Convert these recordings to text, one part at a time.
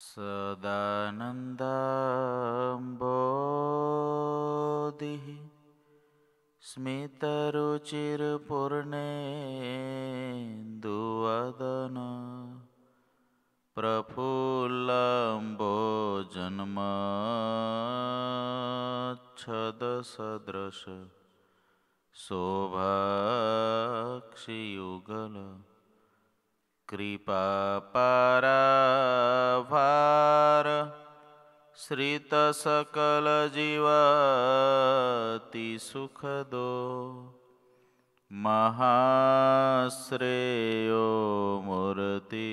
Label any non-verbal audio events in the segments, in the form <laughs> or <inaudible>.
सदानन्दाम्बोधिः स्मितरुचिरपूर्णेन्दुवदन प्रफुल्लम्बोजन्मच्छदसदृश शोभाक्षियुगल કૃપા પરાભાર શ્રીત સકલ જીવતી સુખદો મહાશ્રેયો મૂર્તિ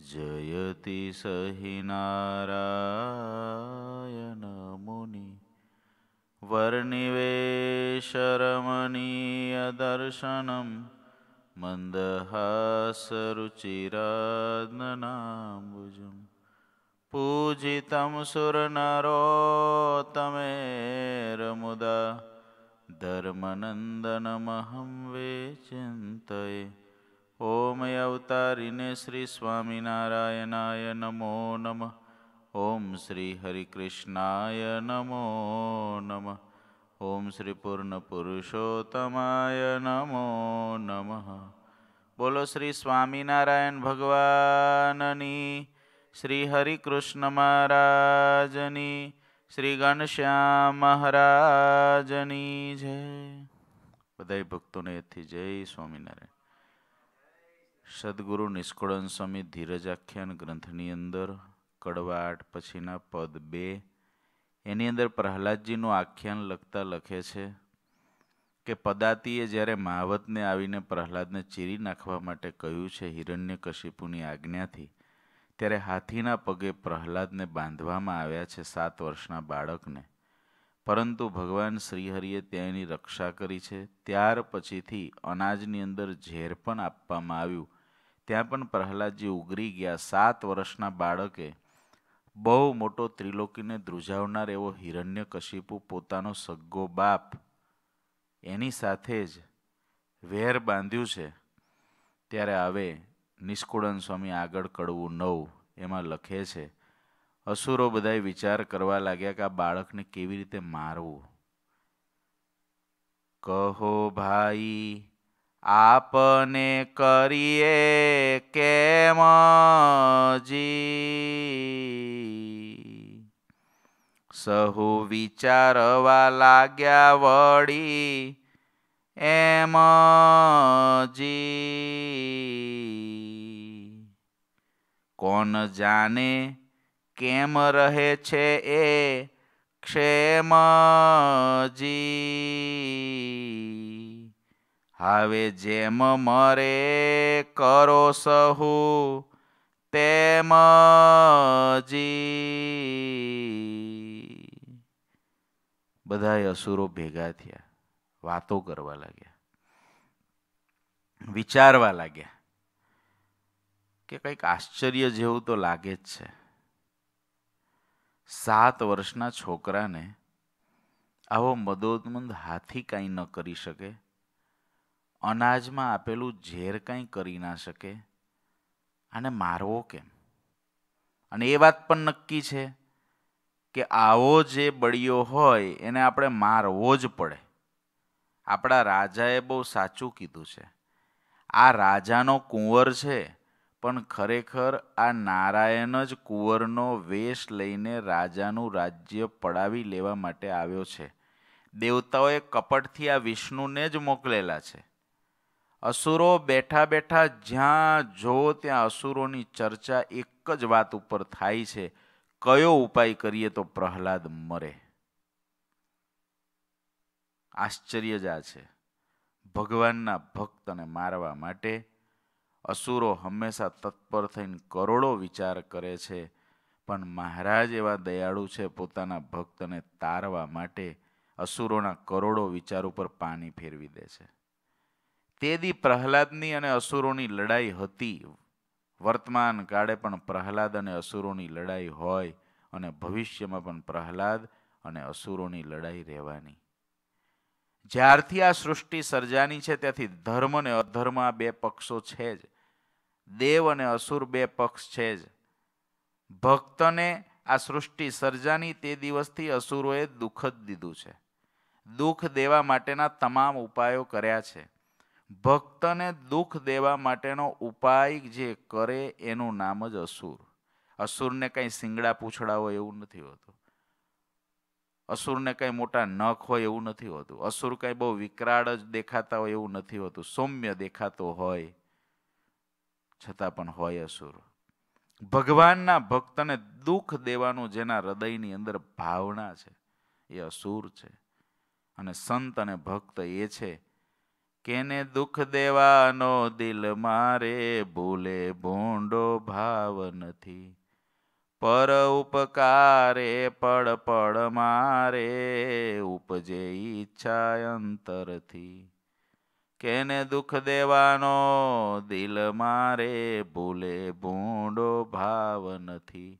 જયતિ સહી નારાયણ મુનિ વર્ણિવેશરમણીય દર્શનમ मन्दहासरुचिराननाम्बुजं पूजितं सुरनरोतमेरमुदा धर्मनन्दनमहं वे चिन्तये ॐ अवतारिणे श्रीस्वामिनारायणाय नमो नमः ॐ श्रीहरिकृष्णाय नमो नमः ॐ श्रीपूर्णपुरुषोत्तमाय नमो नमः બોલો શ્રી સ્વામિનારાયણ ભગવાનની, શ્રી હરિકૃષ્ણ મહારાજની, શ્રી ઘનશ્યામ મહારાજની જય. બધાય ભક્તોને એથી જય સ્વામિનારાયણ. સદગુરુ નિષ્કળન સ્વામી ધીરજ આખ્યાન ગ્રંથની અંદર કડવા આઠ પછીના પદ બે, એની અંદર પ્રહલાદજીનું આખ્યાન લખતા લખે છે. કે પદાતીએ જ્યારે મહાવતને આવીને પ્રહલાદને ચીરી નાખવા માટે કહ્યું છે હિરણ્ય કશિપુની આજ્ઞાથી, ત્યારે હાથીના પગે પ્રહલાદને બાંધવામાં આવ્યા છે સાત વર્ષના બાળકને. પરંતુ ભગવાન શ્રીહરિએ ત્યાં એની રક્ષા કરી છે. ત્યાર પછીથી અનાજની અંદર ઝેર પણ આપવામાં આવ્યું. ત્યાં પણ પ્રહલાદજી ઉગરી ગયા. સાત વર્ષના બાળકે બહુ મોટો ત્રિલોકીને ધ્રુજાવનાર એવો હિરણ્ય કશિપુ પોતાનો સગ્ગો બાપ એની સાથે જ વેર બાંધ્યું છે. ત્યારે હવે નિષ્કુળન સ્વામી આગળ કડવું નવ એમાં લખે છે, અસુરો બધાય વિચાર કરવા લાગ્યા કે આ બાળકને કેવી રીતે મારવું? કહો ભાઈ, આપને કરીએ કેમ જી? સહુ વિચારવા લાગ્યા વળી. એમ જી. કોણ જાણે કેમ રહે છે એ ક્ષેમજી હવે જેમ મરે કરો સહુ તેમ જી બધાય અસુરો ભેગા થયા. વાતો કરવા લાગ્યા. વિચારવા લાગ્યા કે કંઈક આશ્ચર્ય જેવું તો લાગે જ છે. સાત વર્ષના છોકરાને આવો મદોદમંદ હાથી કાંઈ ન કરી શકે, અનાજમાં આપેલું ઝેર કાંઈ કરી ના શકે, આને મારવો કેમ? અને એ વાત પણ નક્કી છે કે આવો જે બળિયો હોય એને આપણે મારવો જ પડે. આપણા રાજાએ બહુ સાચું કીધું છે. આ રાજાનો કુંવર છે, પણ ખરેખર આ નારાયણ જ કુંવરનો વેશ લઈને રાજાનું રાજ્ય પડાવી લેવા માટે આવ્યો છે. દેવતાઓએ કપટથી આ વિષ્ણુને જ મોકલેલા છે. અસુરો બેઠા બેઠા જ્યાં જો ત્યાં અસુરોની ચર્ચા એક જ વાત ઉપર થાય છે કયો ઉપાય કરીએ તો પ્રહલાદ મરે? આશ્ચર્ય જ આ છે. ભગવાનના ભક્તને મારવા માટે અસુરો હંમેશા તત્પર થઈને કરોડો વિચાર કરે છે, પણ મહારાજ એવા દયાળુ છે પોતાના ભક્તને તારવા માટે અસુરોના કરોડો વિચાર ઉપર પાણી ફેરવી દે છે. તે દી પ્રહલાદની અને અસુરોની લડાઈ હતી વર્તમાન કાળે પણ પ્રહલાદ અને અસુરોની લડાઈ હોય અને ભવિષ્યમાં પણ પ્રહલાદ અને અસુરોની લડાઈ રહેવાની. જ્યારથી આ સૃષ્ટિ સર્જાની છે, ત્યાંથી ધર્મ અને અધર્મ આ બે પક્ષો છે જ. દેવ અને અસુર બે પક્ષ છે જ. ભક્તને આ સૃષ્ટિ સર્જાની તે દિવસથી અસુરોએ દુઃખ જ દીધું છે. દુઃખ દેવા માટેના તમામ ઉપાયો કર્યા છે. ભક્તને દુઃખ દેવા માટેનો ઉપાય જે કરે એનું નામ જ અસુર. અસુરને કંઈ સિંગડા પૂછડા હોય એવું નથી હોતું. અસુરને કંઈ મોટા નખ હોય એવું નથી હોતું. અસુર કંઈ બહુ વિકરાળ જ દેખાતા હોય એવું નથી હોતું. સૌમ્ય દેખાતો હોય, છતાં પણ હોય અસુર. ભગવાનના ભક્તને દુઃખ દેવાનું જેના હૃદયની અંદર ભાવના છે, એ અસુર છે. અને સંત અને ભક્ત એ છે કેને દુઃખ દેવાનો દિલ મારે ભૂલે ભૂંડો ભાવ નથી પર ઉપકારે પડ પડ મારે ઉપજે ઈચ્છા અંતરથી. કેને દુઃખ દેવાનો દિલ મારે ભૂલે ભૂંડો ભાવ નથી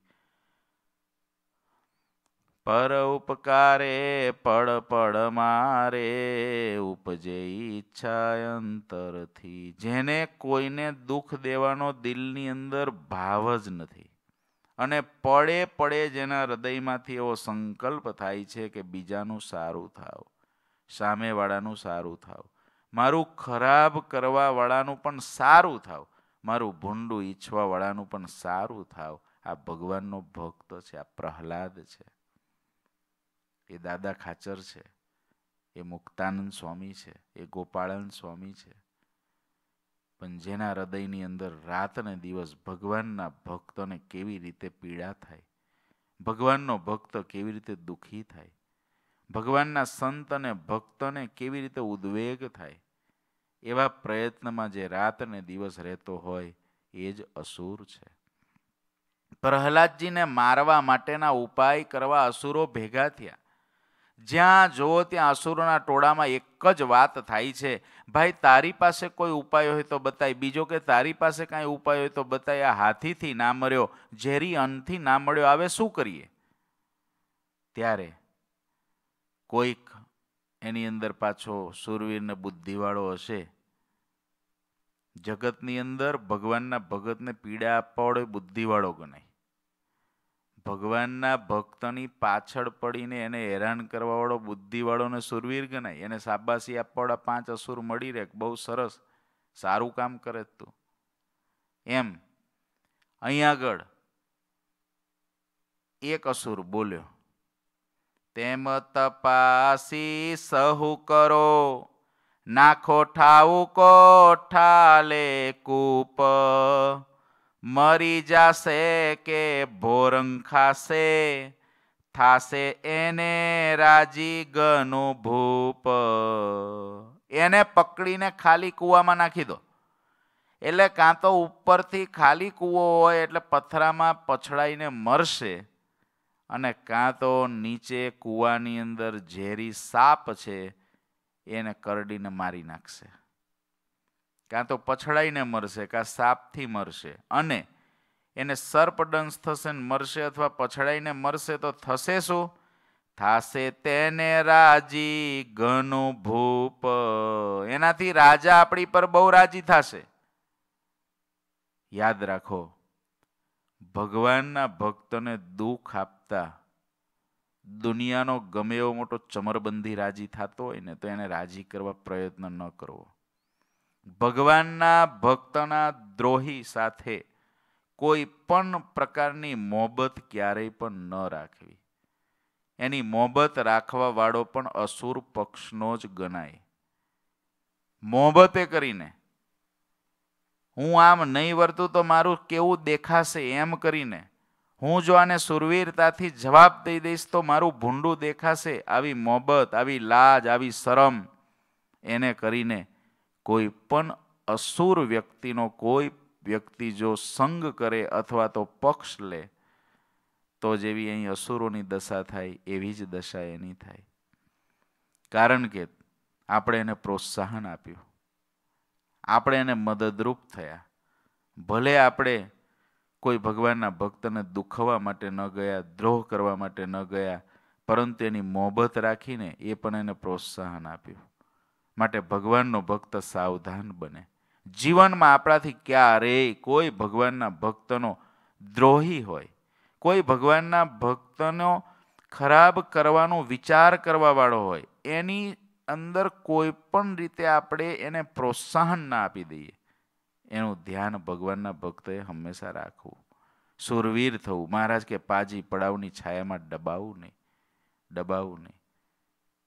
પર ઉપકારે પડ પડ મારે, ઉપજે ઈચ્છા અંતરથી જેને કોઈને દુઃખ દેવાનો દિલની અંદર ભાવ જ નથી. અને પડે પડે જેના હૃદયમાંથી એવો સંકલ્પ થાય છે કે બીજાનું સારું થાવ, સામેવાળાનું સારું થાવ. મારું ખરાબ કરવાવાળાનું પણ સારું થાવ. મારું ભૂંડું ઈચ્છવાવાળાનું પણ સારું થાવ. આ ભગવાનનો ભક્ત છે, આ પ્રહલાદ છે. એ દાદા ખાચર છે, એ મુક્તાનંદ સ્વામી છે, એ ગોપાળન સ્વામી છે. પણ જેના હૃદયની અંદર રાત ને દિવસ ભગવાનના ભક્તોને કેવી રીતે પીડા થાય, ભગવાનનો ભક્ત કેવી રીતે દુઃખી થાય, ભગવાનના સંત અને ભક્તોને કેવી રીતે ઉદ્વેગ થાય, એવા પ્રયત્નમાં જે રાત ને દિવસ રહેતો હોય એ જ અસુર છે. પ્રહલાદજીને મારવા માટેના ઉપાય કરવા અસુરો ભેગા થયા. જ્યાં જુઓ ત્યાં અસુરોના ટોળામાં એક જ વાત થાય છે. ભાઈ, તારી પાસે કોઈ ઉપાય હોય તો બતાય. બીજો કે, તારી પાસે કાંઈ ઉપાય હોય તો બતાય. આ હાથીથી ના મર્યો ઝેરી અન્નથી ના મળ્યો. આવે શું કરીએ? ત્યારે કોઈક એની અંદર પાછો સુરવીર ને બુદ્ધિવાળો હશે. જગતની અંદર ભગવાનના ભગતને પીડા આપવા વાળો બુદ્ધિવાળો ગણાય. ભગવાનના ભક્તની પાછળ પડીને એને હેરાન કરવાવાળો બુદ્ધિવાળોને સુરવીર ગણાય એને સાબાસી આપવાવાળા પાંચ અસુર મળી રહે બહુ સરસ, સારું કામ કરે તું. એમ, અહીં આગળ એક અસુર બોલ્યો, તેમ તપાસી સહુ કરો, નાખો ઠાવું કોઠાલે કૂપ. મરી જાશે કે ભોરંગ ખાશે, થાશે એને રાજી ગનું ભૂપ. એને પકડીને ખાલી કૂવામાં નાખી દો. એટલે કાં તો ઉપરથી ખાલી કૂવો હોય એટલે પથરામાં પછડાઈને મરશે અને કાં તો નીચે કૂવાની અંદર ઝેરી સાપ છે એને કરડીને મારી નાખશે. કાં તો પછડાઈને મરશે, કાં સાપથી મરશે. અને એને સર્પદંશ થશે ને મરશે અથવા પછડાઈને મરશે તો થશે શું? થાશે તેને રાજી ઘનું ભૂપ. એનાથી રાજા આપણી પર બહુ રાજી થશે. યાદ રાખો, ભગવાનના ભક્તને દુઃખ આપતા દુનિયાનો ગમે એવો મોટો ચમરબંધી રાજી થતો હોય ને, તો એને રાજી કરવા પ્રયત્ન ન કરવો. ભગવાનના ભક્તના દ્રોહી સાથે કોઈ પણ પ્રકારની મોહબત ક્યારેય પણ ન રાખવી. એની મોહબત રાખવા વાળો પણ અસુર પક્ષનો જ ગણાય. મોહબતે કરીને, હું આમ નહીં વર્તું તો મારું કેવું દેખાશે? એમ કરીને, હું જો આને સુરવીરતાથી જવાબ દઈ દઈશ તો મારું ભૂંડું દેખાશે? આવી મોહબત, આવી લાજ, આવી શરમ. એને કરીને કોઈ પણ અસુર વ્યક્તિનો કોઈ વ્યક્તિ જો સંગ કરે અથવા તો પક્ષ લે, તો જેવી અહીં અસુરોની દશા થાય, એવી જ દશા એની થાય. કારણ કે આપણે એને પ્રોત્સાહન આપ્યું. આપણે એને મદદરૂપ થયા. ભલે આપણે કોઈ ભગવાનના ભક્તને દુખવા માટે ન ગયા, દ્રોહ કરવા માટે ન ગયા, પરંતુ એની મોહબત રાખીને એ પણ એને પ્રોત્સાહન આપ્યું. માટે ભગવાનનો ભક્ત સાવધાન બને. જીવનમાં આપણાથી ક્યારેય કોઈ ભગવાનના ભક્તનો દ્રોહી હોય, કોઈ ભગવાનના ભક્તનો ખરાબ કરવાનો વિચાર કરવાવાળો હોય, એની અંદર કોઈ પણ રીતે આપણે એને પ્રોત્સાહન ના આપી દઈએ. એનું ધ્યાન ભગવાનના ભક્તોએ હંમેશા રાખવું. સુરવીર થવું. મહારાજ કે, પાજી, પડાવની છાયામાં દબાવવું નહીં દબાવવું નહીં.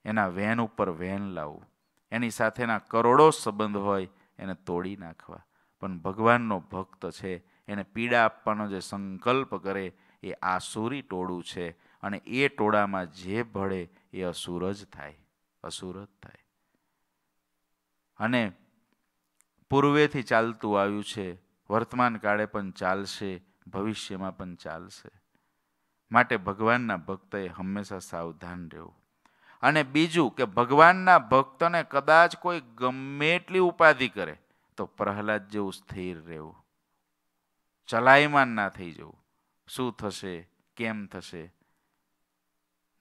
એના વેન ઉપર વેન લાવવું એની સાથેના કરોડો સંબંધ હોય એને તોડી નાખવા. પણ ભગવાનનો ભક્ત છે, એને પીડા આપવાનો જે સંકલ્પ કરે એ આસુરી ટોળું છે અને એ ટોળામાં જે ભળે એ અસુર જ થાય, અસુર જ થાય. અને પૂર્વેથી ચાલતું આવ્યું છે, વર્તમાન કાળે પણ ચાલશે, ભવિષ્યમાં પણ ચાલશે. માટે ભગવાનના ભક્તએ હંમેશા સાવધાન રહેવું. અને બીજું કે ભગવાનના ભક્તને કદાચ કોઈ ગમે એટલી ઉપાધિ કરે, તો પ્રહલાદ જેવું સ્થિર રહેવું. ચલાયમાન ના થઈ જવું. શું થશે? કેમ થશે?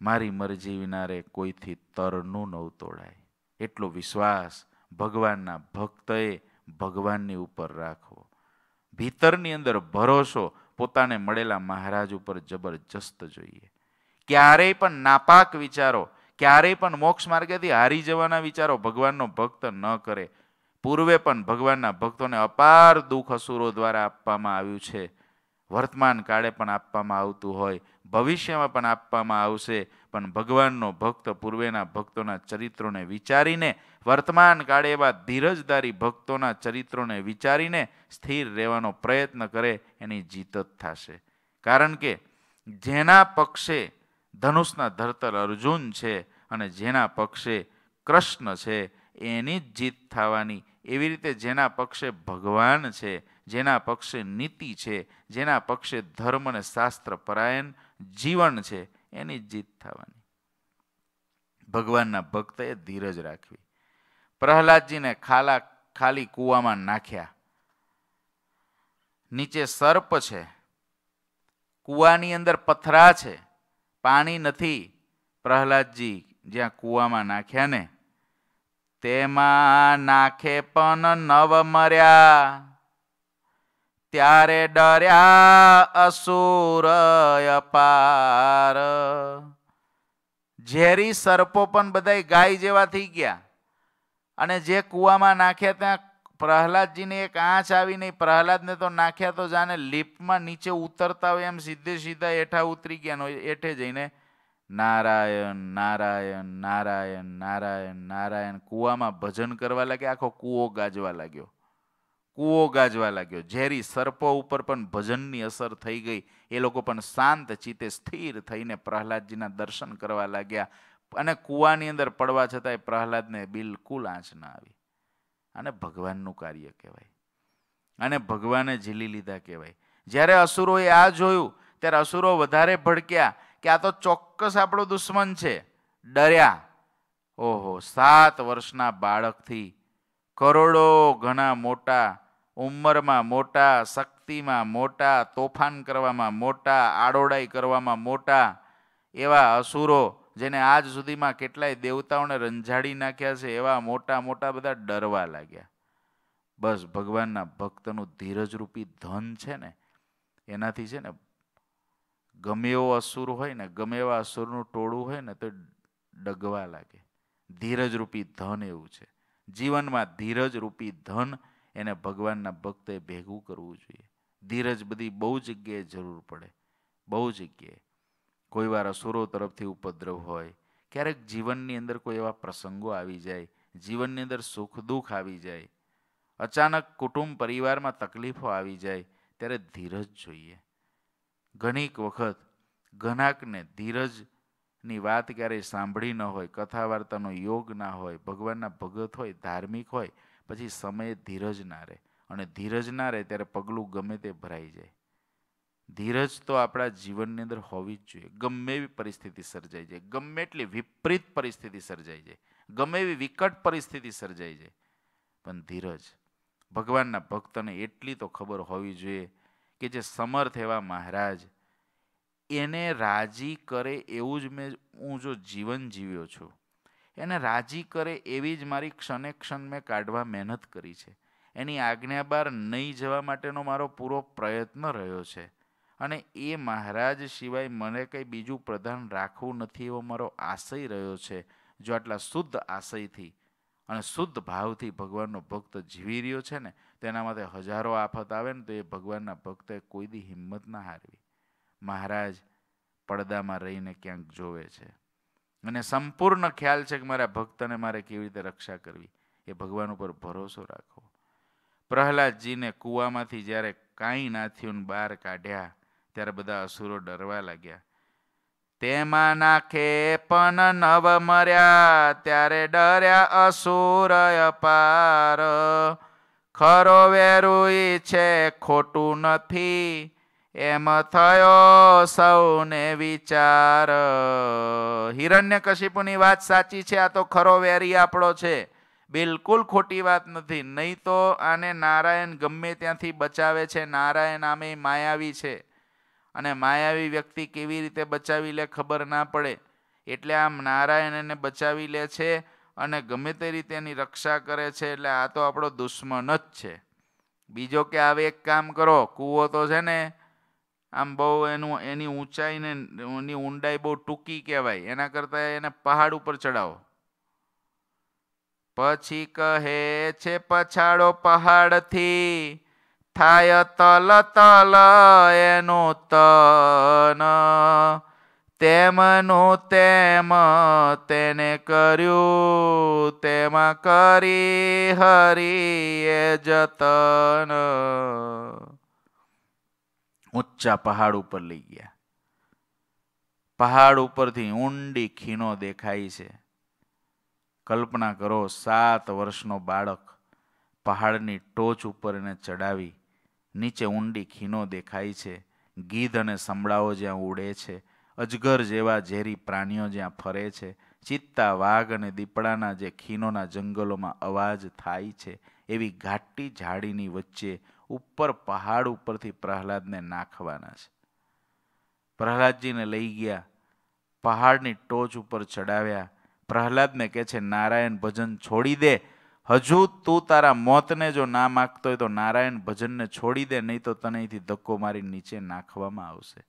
મારી મરજી વિનારે કોઈથી તરનું નવ તોડાય. એટલો વિશ્વાસ ભગવાનના ભક્તએ ભગવાનની ઉપર રાખવો. ભીતરની અંદર ભરોસો પોતાને મળેલા મહારાજ ઉપર જબરજસ્ત જોઈએ. ક્યારેય પણ નાપાક વિચારો ક્યારેય પણ મોક્ષ માર્ગેથી હારી જવાના વિચારો ભગવાનનો ભક્ત ન કરે. પૂર્વે પણ ભગવાનના ભક્તોને અપાર દુઃખ અસુરો દ્વારા આપવામાં આવ્યું છે. વર્તમાન કાળે પણ આપવામાં આવતું હોય, ભવિષ્યમાં પણ આપવામાં આવશે, પણ ભગવાનનો ભક્ત પૂર્વેના ભક્તોના ચરિત્રોને વિચારીને, વર્તમાન કાળે એવા ધીરજદારી ભક્તોના ચરિત્રોને વિચારીને સ્થિર રહેવાનો પ્રયત્ન કરે, એની જીત જ થશે. કારણ કે જેના પક્ષે ધનુષના ધરતર અર્જુન છે અને જેના પક્ષે કૃષ્ણ છે, એની જ જીત થવાની. એવી રીતે જેના પક્ષે ભગવાન છે, જેના પક્ષે નીતિ છે, જેના પક્ષે ધર્મ અને શાસ્ત્ર પરાયણ જીવન છે, એની જીત થવાની. ભગવાનના ભક્તએ ધીરજ રાખવી. પ્રહલાદજીને ખાલા, ખાલી કૂવામાં નાખ્યા. નીચે સર્પ છે. કૂવાની અંદર પથરા છે. પાણી નથી પ્રહલાદજી જ્યાં કૂવામાં નાખ્યા ને, તેમાં નાખે પણ નવ મર્યા. ત્યારે ડર્યા અસુર અપાર. ઝેરી સર્પો પણ બધા ગાય જેવા થઈ ગયા. અને જે કૂવામાં નાખ્યા ત્યાં પ્રહલાદજીને એક આંચ આવી નહીં પ્રહલાદને તો નાખ્યા તો જાણે લિફ્ટમાં નીચે ઉતરતા હોય એમ સીધે સીધા એઠા ઉતરી ગયા હોય એઠે જઈને, નારાયણ નારાયણ નારાયણ નારાયણ નારાયણ. કૂવામાં ભજન કરવા લાગ્યા, આખો કૂવો ગાજવા લાગ્યો. કૂવો ગાજવા લાગ્યો. ઝેરી સર્પો ઉપર પણ ભજનની અસર થઈ ગઈ. એ લોકો પણ શાંત ચિત્તે સ્થિર થઈને પ્રહલાદજીના દર્શન કરવા લાગ્યા. અને કૂવાની અંદર પડવા છતાંય પ્રહલાદને બિલકુલ આંચ ના આવી. અને ભગવાનનું કાર્ય કહેવાય. અને ભગવાને ઝીલી લીધા કહેવાય. જ્યારે અસુરોએ આ જોયું, ત્યારે અસુરો વધારે ભડક્યા કે આ તો ચોક્કસ આપણો દુશ્મન છે. ડર્યા. ઓહો, સાત વર્ષના બાળકથી કરોડો ઘણા મોટા, ઉંમરમાં મોટા, શક્તિમાં મોટા, તોફાન કરવામાં મોટા, આડોડાઈ કરવામાં મોટા એવા અસુરો જેને આજ સુધીમાં કેટલાય દેવતાઓને રંજાડી નાખ્યા છે, એવા મોટા મોટા બધા ડરવા લાગ્યા. બસ ભગવાનના ભક્તનું ધીરજરૂપી ધન છે ને, એનાથી છે ને ગમે એવો અસુર હોય ને, ગમે એવા અસુરનું ટોળું હોય ને, તો ડગવા લાગે. ધીરજરૂપી ધન એવું છે. જીવનમાં ધીરજરૂપી ધન એને ભગવાનના ભક્તે ભેગું કરવું જોઈએ. ધીરજ બધી બહુ જગ્યાએ જરૂર પડે. બહુ જગ્યાએ. કોઈ વાર અસુરો તરફથી ઉપદ્રવ હોય, ક્યારેક જીવનની અંદર કોઈ એવા પ્રસંગો આવી જાય, જીવનની અંદર સુખ દુઃખ આવી જાય, અચાનક કુટુંબ પરિવારમાં તકલીફો આવી જાય, ત્યારે ધીરજ જોઈએ. ઘણીક વખત ઘનાકને ધીરજની વાત ક્યારેય સાંભળી ન હોય કથા વાર્તાનો યોગ ના હોય, ભગવાનના ભગત હોય, ધાર્મિક હોય, પછી સમયે ધીરજ ના રહે. અને ધીરજ ના રહે ત્યારે પગલું ગમે તે ભરાઈ જાય. ધીરજ તો આપણા જીવનની અંદર હોવી જ જોઈએ. ગમે એવી પરિસ્થિતિ સર્જાઈ જાય, ગમે એટલી વિપરીત પરિસ્થિતિ સર્જાઈ જાય, ગમે એવી વિકટ પરિસ્થિતિ સર્જાઈ જાય, પણ ધીરજ, ભગવાનના ભક્તને એટલી તો ખબર હોવી જોઈએ કે જે સમર્થ એવા મહારાજ, એને રાજી કરે એવું જ મેં, હું જો જીવન જીવ્યો છું, એને રાજી કરે એવી જ મારી ક્ષણે ક્ષણ મેં કાઢવા મહેનત કરી છે. એની આજ્ઞા બહાર નહીં જવા માટેનો મારો પૂરો પ્રયત્ન રહ્યો છે. અને એ મહારાજ સિવાય મને કંઈ બીજું પ્રધાન રાખવું નથી એવો મારો આશય રહ્યો છે. જો આટલા શુદ્ધ આશયથી અને શુદ્ધ ભાવથી ભગવાનનો ભક્ત જીવી રહ્યો છે ને, તેના માટે હજારો આફત આવે ને તો એ ભગવાનના ભક્તે કોઈ દી હિંમત ના હારવી. મહારાજ પડદામાં રહીને ક્યાંક જોવે છે. અને સંપૂર્ણ ખ્યાલ છે કે મારા ભક્તને મારે કેવી રીતે રક્ષા કરવી. એ ભગવાન ઉપર ભરોસો રાખવો. પ્રહલાદજીને કૂવામાંથી જ્યારે કાંઈ ના બહાર કાઢ્યા ત્યારે બધા અસુરો ડરવા લાગ્યા. તેમાં નાખે પણ નવ મર્યા, ત્યારે ડર્યા અસુર અપાર. ખરો વેરુઈ છે ખોટું નથી, એમ થયો સૌને વિચાર. હિરણ્ય કશિપુની વાત સાચી છે, આ તો ખરો વેરી આપણો છે. બિલકુલ ખોટી વાત નથી, નહીં તો આને નારાયણ ગમે ત્યાંથી બચાવે છે, નારાયણ આમે માયાવી છે. અને માયાવી વ્યક્તિ કેવી રીતે બચાવી લે ખબર ના પડે, એટલે આમ નારાયણ એને બચાવી લે છે અને ગમે તે રીતે એની રક્ષા કરે છે, એટલે આ તો આપણો દુશ્મન જ છે. બીજો કે આવે એક કામ કરો, કૂવો તો છે ને, આમ બહુ એનું, એની ઊંચાઈને એની ઊંડાઈ બહુ ટૂંકી કહેવાય, એના કરતાં એને પહાડ ઉપર ચડાવો. પછી કહે છે, પછાડો પહાડથી. થાય તલ તલ એનું તન તેમનું તેમ તેને કર્યું, તેમાં કરી હરિએ જતન. ઊંચા પહાડ ઉપર લઈ ગયા. પહાડ ઉપરથી ઊંડી ખીણો દેખાય છે. કલ્પના કરો, સાત વર્ષનો બાળક પહાડની ટોચ ઉપર એને ચડાવી નીચે ઊંડી ખીણો દેખાય છે. ગીધ અને સંભળાઓ જ્યાં ઉડે છે. અજગર જેવા ઝેરી પ્રાણીઓ જ્યાં ફરે છે. ચિત્તા, વાઘ અને દીપડાના જે ખીનોના જંગલોમાં અવાજ થાય છે. એવી ઘાટી ઝાડીની વચ્ચે ઉપર પહાડ ઉપરથી પ્રહલાદને નાખવાના છે. પ્રહલાદજીને લઈ ગયા. પહાડની ટોચ ઉપર ચડાવ્યા. પ્રહલાદને કહે છે, નારાયણ, ભજન છોડી દે. હજુ તું તારા મોતને જો ના માગતો હોય તો નારાયણ ભજનને છોડી દે, નહીં તો તને અહીંથી ધક્કો મારી નીચે નાખવામાં આવશે.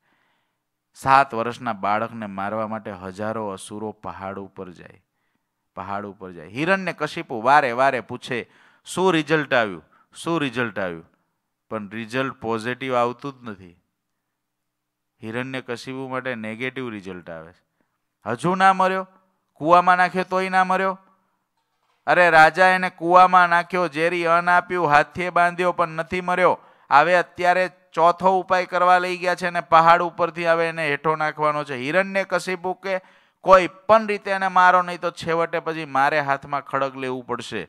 સાત વર્ષના બાળકને મારવા માટે હજારો અસુરો પહાડ ઉપર જાય. પહાડ ઉપર જાય. હિરણને કશીપુ વારે વારે પૂછે, શું રિઝલ્ટ આવ્યું? શું રિઝલ્ટ આવ્યું? પણ રિઝલ્ટ પોઝિટિવ આવતું જ નથી. હિરણને કશીપુ માટે નેગેટિવ રિઝલ્ટ આવે હજુ ના મર્યો? કૂવામાં નાખ્યો તોય ના મર્યો? અરે રાજા એને કૂવામાં નાખ્યો, ઝેરી અન આપ્યું હાથીએ બાંધ્યો પણ નથી મર્યો. હવે અત્યારે ચોથો ઉપાય કરવા લઈ ગયા છે અને પહાડ ઉપરથી હવે એને હેઠો નાખવાનો છે. હિરણને કશીપુ કે કોઈ પણ રીતે એને મારો નહીં તો છેવટે પછી મારે હાથમાં ખડગ લેવું પડશે.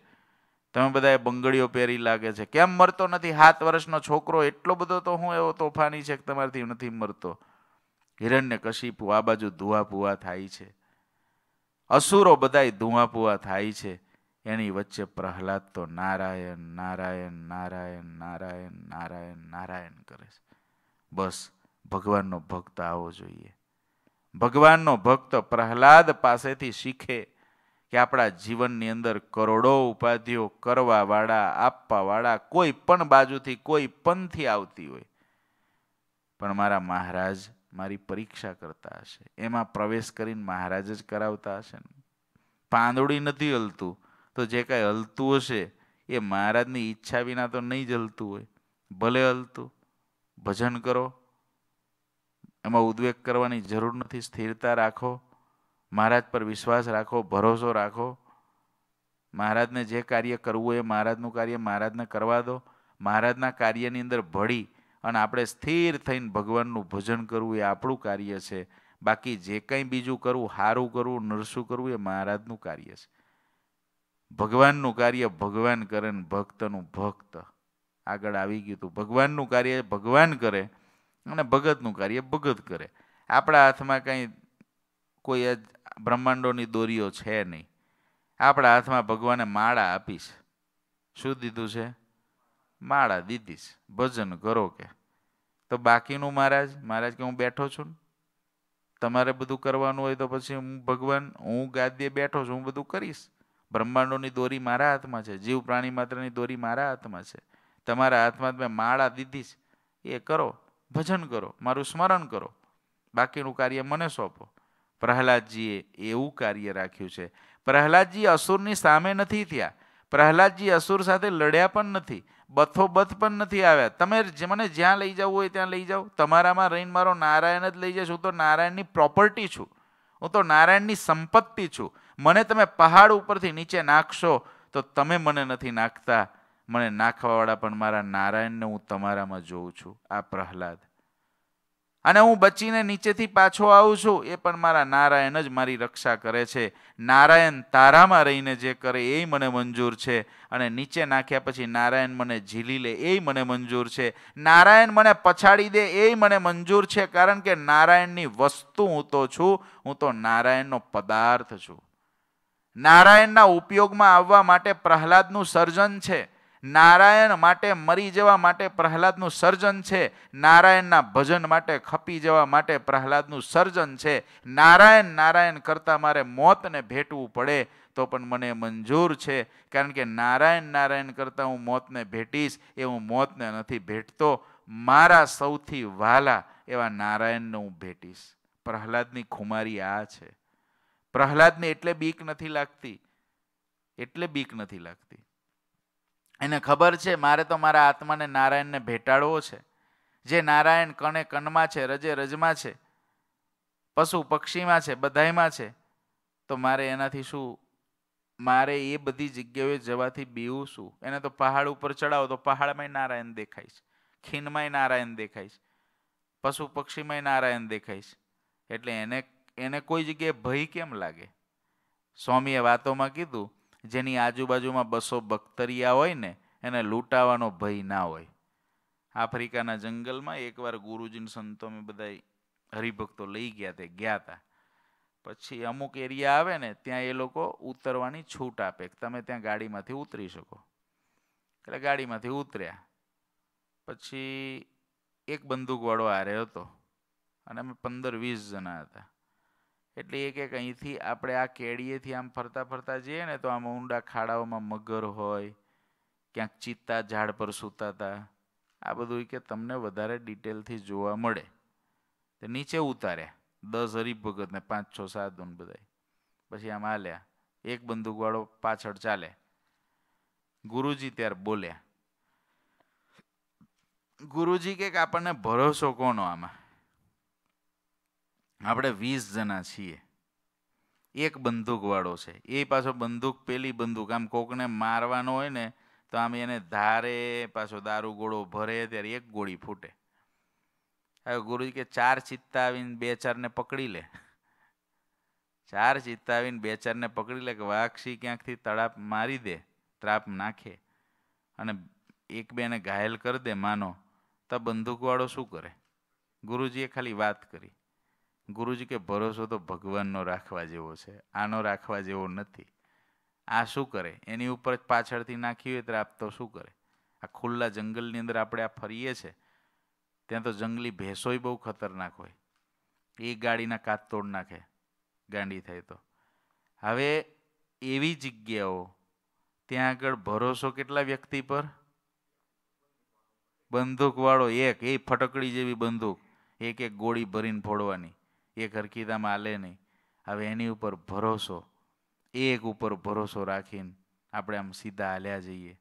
તમે બધાએ બંગડીઓ પહેરી લાગે છે. કેમ મરતો નથી? સાત વર્ષનો છોકરો એટલો બધો તો હું એવો તોફાની છે કે તમારાથી નથી મરતો. હિરણને કશીપુ આ બાજુ ધુઆ પુઆ થાય છે. અસુરો બધાય ધુઆ પુઆ થાય છે. એની વચ્ચે પ્રહલાદ તો નારાયણ નારાયણ નારાયણ નારાયણ નારાયણ નારાયણ કરે છે. બસ, ભગવાનનો ભક્ત આવો જોઈએ. ભગવાનનો ભક્ત પ્રહલાદ પાસેથી શીખે કે આપણા જીવનની અંદર કરોડો ઉપાધિઓ કરવાવાળા, આપવાવાળા કોઈ પણ બાજુથી, કોઈ પણથી આવતી હોય. પણ મારા મહારાજ મારી પરીક્ષા કરતા હશે. એમાં પ્રવેશ કરીને મહારાજ જ કરાવતા હશે પાંદડી નથી હલતું. તો જે કાંઈ હલતું હશે એ મહારાજની ઈચ્છા વિના તો નહીં જ હલતું હોય. ભલે હલતું, ભજન કરો, એમાં ઉદ્વેગ કરવાની જરૂર નથી, સ્થિરતા રાખો, મહારાજ પર વિશ્વાસ રાખો, ભરોસો રાખો. મહારાજને જે કાર્ય કરવું એ મહારાજનું કાર્ય, મહારાજને કરવા દો. મહારાજના કાર્યની અંદર ભળી અને આપણે સ્થિર થઈને ભગવાનનું ભજન કરવું એ આપણું કાર્ય છે. બાકી જે કંઈ બીજું કરવું સારું કરવું, નરસું કરવું એ મહારાજનું કાર્ય છે. ભગવાનનું કાર્ય ભગવાન કરે ને ભક્તનું ભક્ત. આગળ આવી ગયું હતું ભગવાનનું કાર્ય ભગવાન કરે અને ભગતનું કાર્ય ભગત કરે. આપણા હાથમાં કંઈ કોઈ બ્રહ્માંડોની દોરીઓ છે નહીં. આપણા હાથમાં ભગવાને માળા આપીશ શું દીધું છે? માળા દીધીશ ભજન કરો કે. તો બાકીનું મહારાજ? મહારાજ કે હું બેઠો છું તમારે બધું કરવાનું હોય તો પછી હું ભગવાન, હું ગાદીએ બેઠો છું, હું બધું કરીશ. બ્રહ્માંડોની દોરી મારા હાથમાં છે, જીવ પ્રાણી માત્રની દોરી મારા હાથમાં છે. તમારા હાથમાં મેં માળા દીધી એ કરો, ભજન કરો, મારું સ્મરણ કરો. બાકીનું કાર્ય મને સોંપો. પ્રહલાદજીએ એવું કાર્ય રાખ્યું છે. પ્રહલાદજી અસુરની સામે નથી થયા. પ્રહલાદજી અસુર સાથે લડ્યા પણ નથી. બથો બથ પણ નથી આવ્યા. તમે મને જ્યાં લઈ જવું હોય ત્યાં લઈ જાઓ. તમારામાં રહીને મારો નારાયણ જ લઈ હું તો નારાયણની પ્રોપર્ટી છું. હું તો નારાયણની સંપત્તિ છું. મને તમે પહાડ ઉપરથી નીચે નાખશો, તો તમે મને નથી નાખતા. મને નાખવાવાળા પણ મારા નારાયણને હું તમારામાં જોઉં છું, આ પ્રહલાદ. અને હું બચીને નીચેથી પાછો આવું છું, એ પણ મારા નારાયણ જ મારી રક્ષા કરે છે. નારાયણ તારામાં રહીને જે કરે એ મને મંજૂર છે. અને નીચે નાખ્યા પછી નારાયણ મને ઝીલી લે એ મને મંજૂર છે. નારાયણ મને પછાડી દે એ મને મંજૂર છે, કારણ કે નારાયણની વસ્તુ હું તો છું, હું તો નારાયણનો પદાર્થ છું. નારાયણના ઉપયોગમાં આવવા માટે પ્રહલાદનું સર્જન છે. નારાયણ માટે મરી જવા માટે પ્રહલાદનું સર્જન છે. નારાયણના ભજન માટે ખપી જવા માટે પ્રહલાદનું સર્જન છે. નારાયણ નારાયણ કરતાં મારે મોતને ભેટવું પડે તો પણ મને મંજૂર છે. કારણ કે નારાયણ નારાયણ કરતાં હું મોતને ભેટીશ એ હું મોતને નથી ભેટતો. મારા સૌથી વાલા એવા નારાયણને હું ભેટીશ. પ્રહલાદની ખુમારી આ છે. પ્રહલાદને એટલે બીક નથી લાગતી. એટલે બીક નથી લાગતી. એને ખબર છે, મારે તો મારા આત્માને નારાયણને ભેટાડવો છે. જે નારાયણ કણે કણમાં છે, રજે રજમાં છે, પશુ પક્ષીમાં છે, બધાયમાં છે, તો મારે એનાથી શું? મારે એ બધી જગ્યાએ જવાથી બીવું શું? એને તો પહાડ ઉપર ચડાવો તો પહાડમાંય નારાયણ દેખાય છે, ખીણમાંય નારાયણ દેખાય છે, પશુ પક્ષીમાંય નારાયણ દેખાય છે. એટલે એને એને કોઈ જગ્યાએ ભય કેમ લાગે? સ્વામીએ વાતોમાં કીધું, જેની આજુબાજુમાં બસો બખ્તરિયા હોય ને, એને લૂંટાવાનો ભય ના હોય. આફ્રિકાના જંગલમાં એકવાર ગુરુજીને સંતો અમે બધા હરિભક્તો લઈ ગયા, તે ગયા હતા પછી અમુક એરિયા આવે ને, ત્યાં એ લોકો ઉતરવાની છૂટ આપે તમે ત્યાં ગાડીમાંથી ઉતરી શકો. એટલે ગાડીમાંથી ઉતર્યા. પછી એક બંદૂકવાળો હારે હતો અને અમે પંદર વીસ જણા હતા. એટલે એક એક અહીંથી આપણે આ કેડીએથી આમ ફરતા ફરતા જઈએ ને તો આમ ઊંડા ખાડાઓમાં મગર હોય, ક્યાંક ચિત્તા ઝાડ પર સૂતા હતા આ બધું કે તમને વધારે ડિટેલથી જોવા મળે. તો નીચે ઉતાર્યા દસ હરીફ ભગતને પાંચ, છ, સાત બધા પછી આમ હાલ્યા, એક બંદૂકવાળો પાછળ ચાલે. ગુરુજી ત્યારે બોલ્યા, ગુરુજી કે આપણને ભરોસો કોનો આમાં? આપણે વીસ જણા છીએ. એક બંદૂકવાળો છે. એ પાછો બંદૂક, પેલી બંદૂક, આમ કોકને મારવાનો હોય ને, તો આમ એને ધારે, પાછો દારૂ ગોળો ભરે, ત્યારે એક ગોળી ફૂટે. હવે ગુરુજી કે ચાર ચિત્તા આવીને બે ચારને પકડી લે. ચાર ચિત્તા આવીને બે ચારને પકડી લે કે વાક્ષી ક્યાંકથી તળાપ મારી દે, ત્રાપ નાખે. અને એક બેને ઘાયલ કરી દે, માનો. તો બંદૂકવાળો શું કરે? ગુરુજીએ ખાલી વાત કરી. ગુરુજી કે ભરોસો તો ભગવાનનો રાખવા જેવો છે, આનો રાખવા જેવો નથી. આ શું કરે? એની ઉપર જ પાછળથી નાખી હોય તો તો શું કરે? આ ખુલ્લા જંગલની અંદર આપણે આ ફરીએ છીએ ત્યાં તો જંગલી ભેંસોય બહુ ખતરનાક હોય. એ ગાડીના કાચ તોડ નાખે, ગાંડી થાય તો. હવે એવી જગ્યાઓ, ત્યાં આગળ ભરોસો કેટલા વ્યક્તિ પર? બંદૂકવાળો એક, એ ફટકડી જેવી બંદૂક એક એક ગોળી ભરીને ફોડવાની. એ હરકીતામાં હાલે નહીં. હવે એની ઉપર ભરોસો, એક ઉપર ભરોસો રાખીને આપણે આમ સીધા હાલ્યા જઈએ.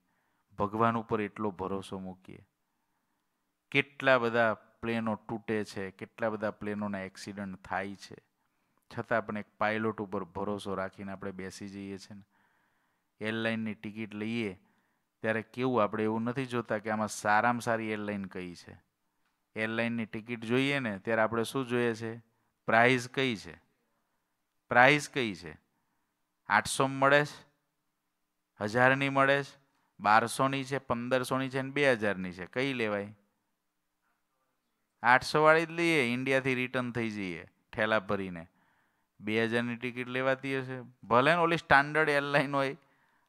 ભગવાન ઉપર એટલો ભરોસો મૂકીએ. કેટલા બધા પ્લેનો તૂટે છે, કેટલા બધા પ્લેનોના એક્સિડન્ટ થાય છે. છતાં પણ એક પાયલોટ ઉપર ભરોસો રાખીને આપણે બેસી જઈએ છીએ ને. એરલાઇનની ટિકિટ લઈએ, ત્યારે કેવું આપણે એવું નથી જોતા કે આમાં સારામાં સારી એરલાઇન કઈ છે. એરલાઇનની ટિકિટ જોઈએ ને, ત્યારે આપણે શું જોઈએ છે? પ્રાઇઝ કઈ છે? પ્રાઇઝ કઈ છે? આઠસો મળે છે? હજારની મળે છે? બારસોની છે? પંદરસોની છે? ને બે હજારની છે? કઈ લેવાય? આઠસો વાળી જ લઈએ, ઇન્ડિયાથી રિટર્ન થઈ જઈએ, ઠેલા ભરીને. બે હજારની ટિકિટ લેવાતી હશે. ભલે ને ઓલી સ્ટાન્ડર્ડ એરલાઇન હોય,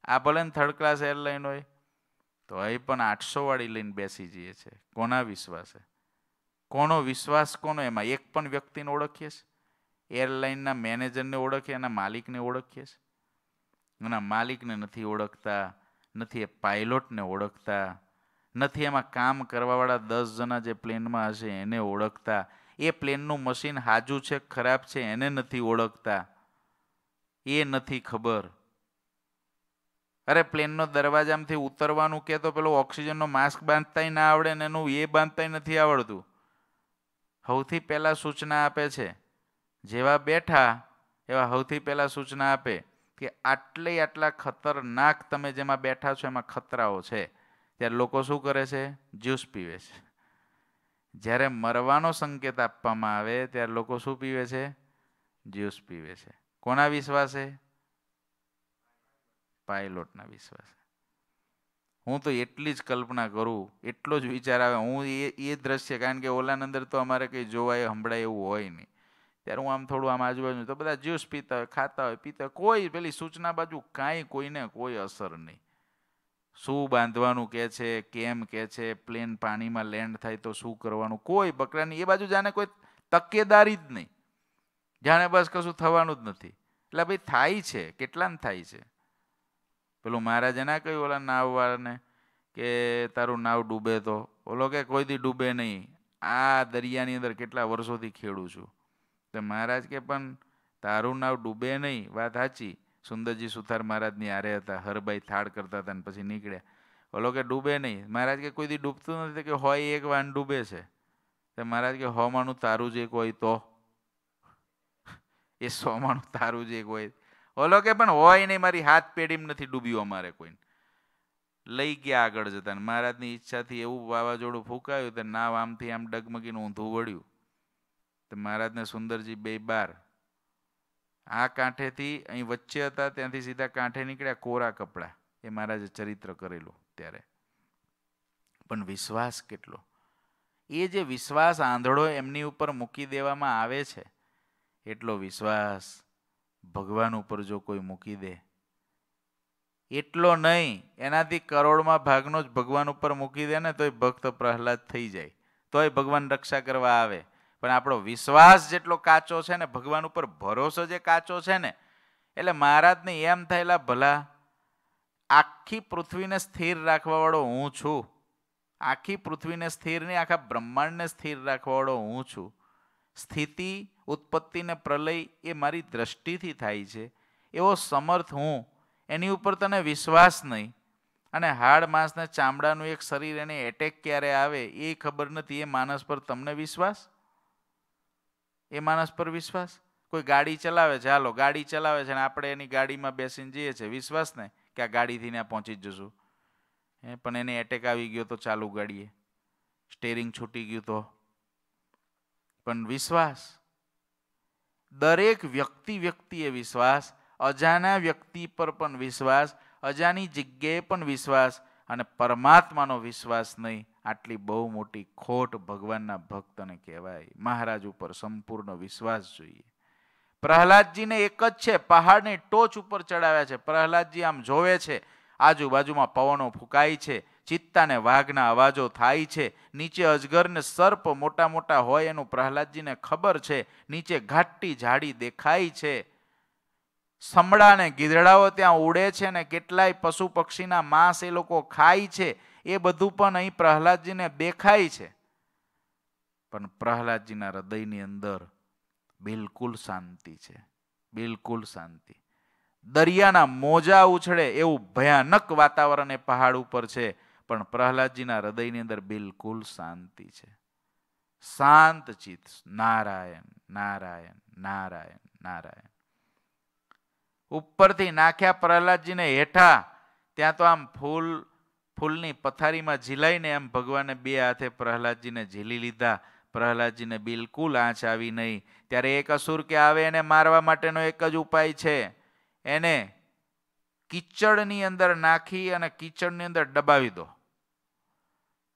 આ ભલે ને થર્ડ ક્લાસ એરલાઇન હોય, તો અહીં પણ આઠસો વાળી લઈને બેસી જઈએ છે. કોના વિશ્વાસે? કોનો વિશ્વાસ કોનો એમાં? એક પણ વ્યક્તિને ઓળખીએ છીએ એરલાઇનના મેનેજરને ઓળખીએ એના માલિકને ઓળખીએ છીએ એના માલિકને નથી ઓળખતા, નથી એ પાયલોટને ઓળખતા, નથી એમાં કામ કરવાવાળા દસ જણા જે પ્લેનમાં હશે એને ઓળખતા. એ પ્લેનનું મશીન હાજુ છે, ખરાબ છે, એને નથી ઓળખતા. એ નથી ખબર. અરે પ્લેનનો દરવાજામાંથી ઉતરવાનું કે તો પેલો ઓક્સિજનનો માસ્ક બાંધતાય ના આવડે ને એનું એ બાંધતાય નથી આવડતું. સૌથી પહેલાં સૂચના આપે છે. જેવા બેઠા એવા સૌથી પહેલાં સૂચના આપે કે આટલે આટલા ખતરનાક તમે જેમાં બેઠા છો એમાં ખતરાઓ છે. ત્યારે લોકો શું કરે છે? જ્યુસ પીવે છે. જ્યારે મરવાનો સંકેત આપવામાં આવે ત્યારે લોકો શું પીવે છે? જ્યુસ પીવે છે. કોના વિશ્વાસે? પાયલોટના વિશ્વાસે. હું તો એટલી જ કલ્પના કરું, એટલો જ વિચાર આવે. હું એ એ દ્રશ્ય, કારણ કે ઓલાની અંદર તો અમારે કંઈ જોવાય, સંભળાય એવું હોય નહીં. ત્યારે હું આમ થોડું આમ આજુબાજુ, તો બધા જ્યુસ પીતા હોય, ખાતા હોય, પીતા કોઈ પેલી સૂચના બાજુ કાંઈ કોઈને કોઈ અસર નહીં. શું બાંધવાનું કે છે, કેમ કે છે, પ્લેન પાણીમાં લેન્ડ થાય તો શું કરવાનું? કોઈ બકરાની, એ બાજુ જાણે કોઈ તકેદારી જ નહીં. જાણે બસ કશું થવાનું જ નથી. એટલે ભાઈ થાય છે, કેટલાને થાય છે? પેલું મહારાજે ના કહ્યું ઓલા નાવવાળાને કે તારું નાવ ડૂબે તો? ઓલો કે કોઈથી ડૂબે નહીં. આ દરિયાની અંદર કેટલા વર્ષોથી ખેડું છું. તો મહારાજ કે પણ તારું નાવ ડૂબે નહીં. વાત સાચી. સુંદરજી સુથાર મહારાજની આરે હતા. હરભાઈ થાળ કરતા હતા ને પછી નીકળ્યા. ઓલો કે ડૂબે નહીં. મહારાજ કે કોઈથી ડૂબતું નથી કે હોય એક વાન ડૂબે છે. તો મહારાજ કે હોમાનું તારું જ એક હોય તો? એ સોમાણું તારું જ એક હોય. ઓલો કે પણ હોય નહીં, મારી હાથ પેઢીમાં નથી ડૂબ્યું અમારે કોઈને. લઈ ગયા આગળ જતા ને મહારાજની ઈચ્છાથી એવું વાવાઝોડું ફૂંકાયું તો નાવ આમથી આમ ડગમગીને ઊંધું વળ્યું. તો મહારાજને સુંદરજી બે બાર. આ કાંઠેથી અહીં વચ્ચે હતા, ત્યાંથી સીધા કાંઠે નીકળ્યા કોરા કપડાં. એ મહારાજે ચરિત્ર કરેલું ત્યારે. પણ વિશ્વાસ કેટલો? એ જે વિશ્વાસ આંધળો એમની ઉપર મૂકી દેવામાં આવે છે, એટલો વિશ્વાસ ભગવાન ઉપર જો કોઈ મૂકી દે, એટલો નહીં, એનાથી કરોડમાં ભાગનો જ ભગવાન ઉપર મૂકી દે ને તોય ભક્ત પ્રહલાદ થઈ જાય, તોય ભગવાન રક્ષા કરવા આવે. પણ આપણો વિશ્વાસ જેટલો કાચો છે ને, ભગવાન ઉપર ભરોસો જે કાચો છે ને, એટલે મહારાજને એમ થયેલા, ભલા, આખી પૃથ્વીને સ્થિર રાખવાવાળો હું છું. આખી પૃથ્વીને સ્થિર નહીં, આખા બ્રહ્માંડને સ્થિર રાખવાવાળો હું છું. સ્થિતિ ઉત્પત્તિ ને પ્રલય એ મારી દ્રષ્ટિથી થાય છે. એવો સમર્થ હું. એની ઉપર તને વિશ્વાસ નહીં. અને હાડ માંસને ચામડાનું એક શરીર એને એટેક ક્યારે આવે એ ખબર નથી. એ માણસ પર તમને વિશ્વાસ? એ માણસ પર વિશ્વાસ? કોઈ ગાડી ચલાવે છે? હાલો, ગાડી ચલાવે છે અને આપણે એની ગાડીમાં બેસીને જઈએ છીએ. વિશ્વાસ ને કે આ ગાડીથી ત્યાં પહોંચી જ જશું. હે, પણ એને એટેક આવી ગયો તો ચાલુ ગાડીએ સ્ટેરિંગ છૂટી ગયું તો. પણ વિશ્વાસ? દરેક વ્યક્તિ વ્યક્તિએ વિશ્વાસ અજાના વ્યક્તિ પર પણ વિશ્વાસ અજાની જગ્યાએ પણ વિશ્વાસ અને પરમાત્માનો વિશ્વાસ નહીં. આટલી બહુ મોટી ખોટ ભગવાનના ભક્તને કહેવાય. મહારાજ ઉપર સંપૂર્ણ વિશ્વાસ જોઈએ. પ્રહલાદજીને એક જ છે, પહાડની ટોચ ઉપર ચડાવ્યા છે. પ્રહલાદજી આમ જોવે છે, આજુબાજુમાં પવનો ફૂંકાય છે. ચિત્તાને વાઘના અવાજો થાય છે. નીચે અજગરને સર્પ મોટા મોટા હોય એનું પ્રહલાદજીને ખબર છે. નીચે ઘાટી ઝાડી દેખાય છે. સમડાને ગીધડાઓ ત્યાં ઉડે છે ને કેટલાય પશુ પક્ષીના માંસ એ લોકો ખાય છે. એ બધું પણ અહીં પ્રહલાદજીને દેખાય છે. પણ પ્રહલાદજીના હૃદયની અંદર બિલકુલ શાંતિ છે. બિલકુલ શાંતિ. દરિયાના મોજા ઉછળે એવું ભયાનક વાતાવરણ એ પહાડ ઉપર છે. પણ પ્રહલાદજીના હૃદયની અંદર બિલકુલ શાંતિ છે. શાંત ચિત્ત. નારાયણ નારાયણ નારાયણ નારાયણ. ઉપરથી નાખ્યા પ્રહલાદજીને હેઠા. ત્યાં તો આમ ફૂલ, ફૂલની પથારીમાં ઝીલાઈને એમ ભગવાને બે હાથે પ્રહલાદજીને ઝીલી લીધા. પ્રહલાદજીને બિલકુલ આંચ આવી નહીં. ત્યારે એક અસુર કે આવે એને મારવા માટેનો એક જ ઉપાય છે. એને કિચડની અંદર નાખી અને કિચડની અંદર દબાવી દો.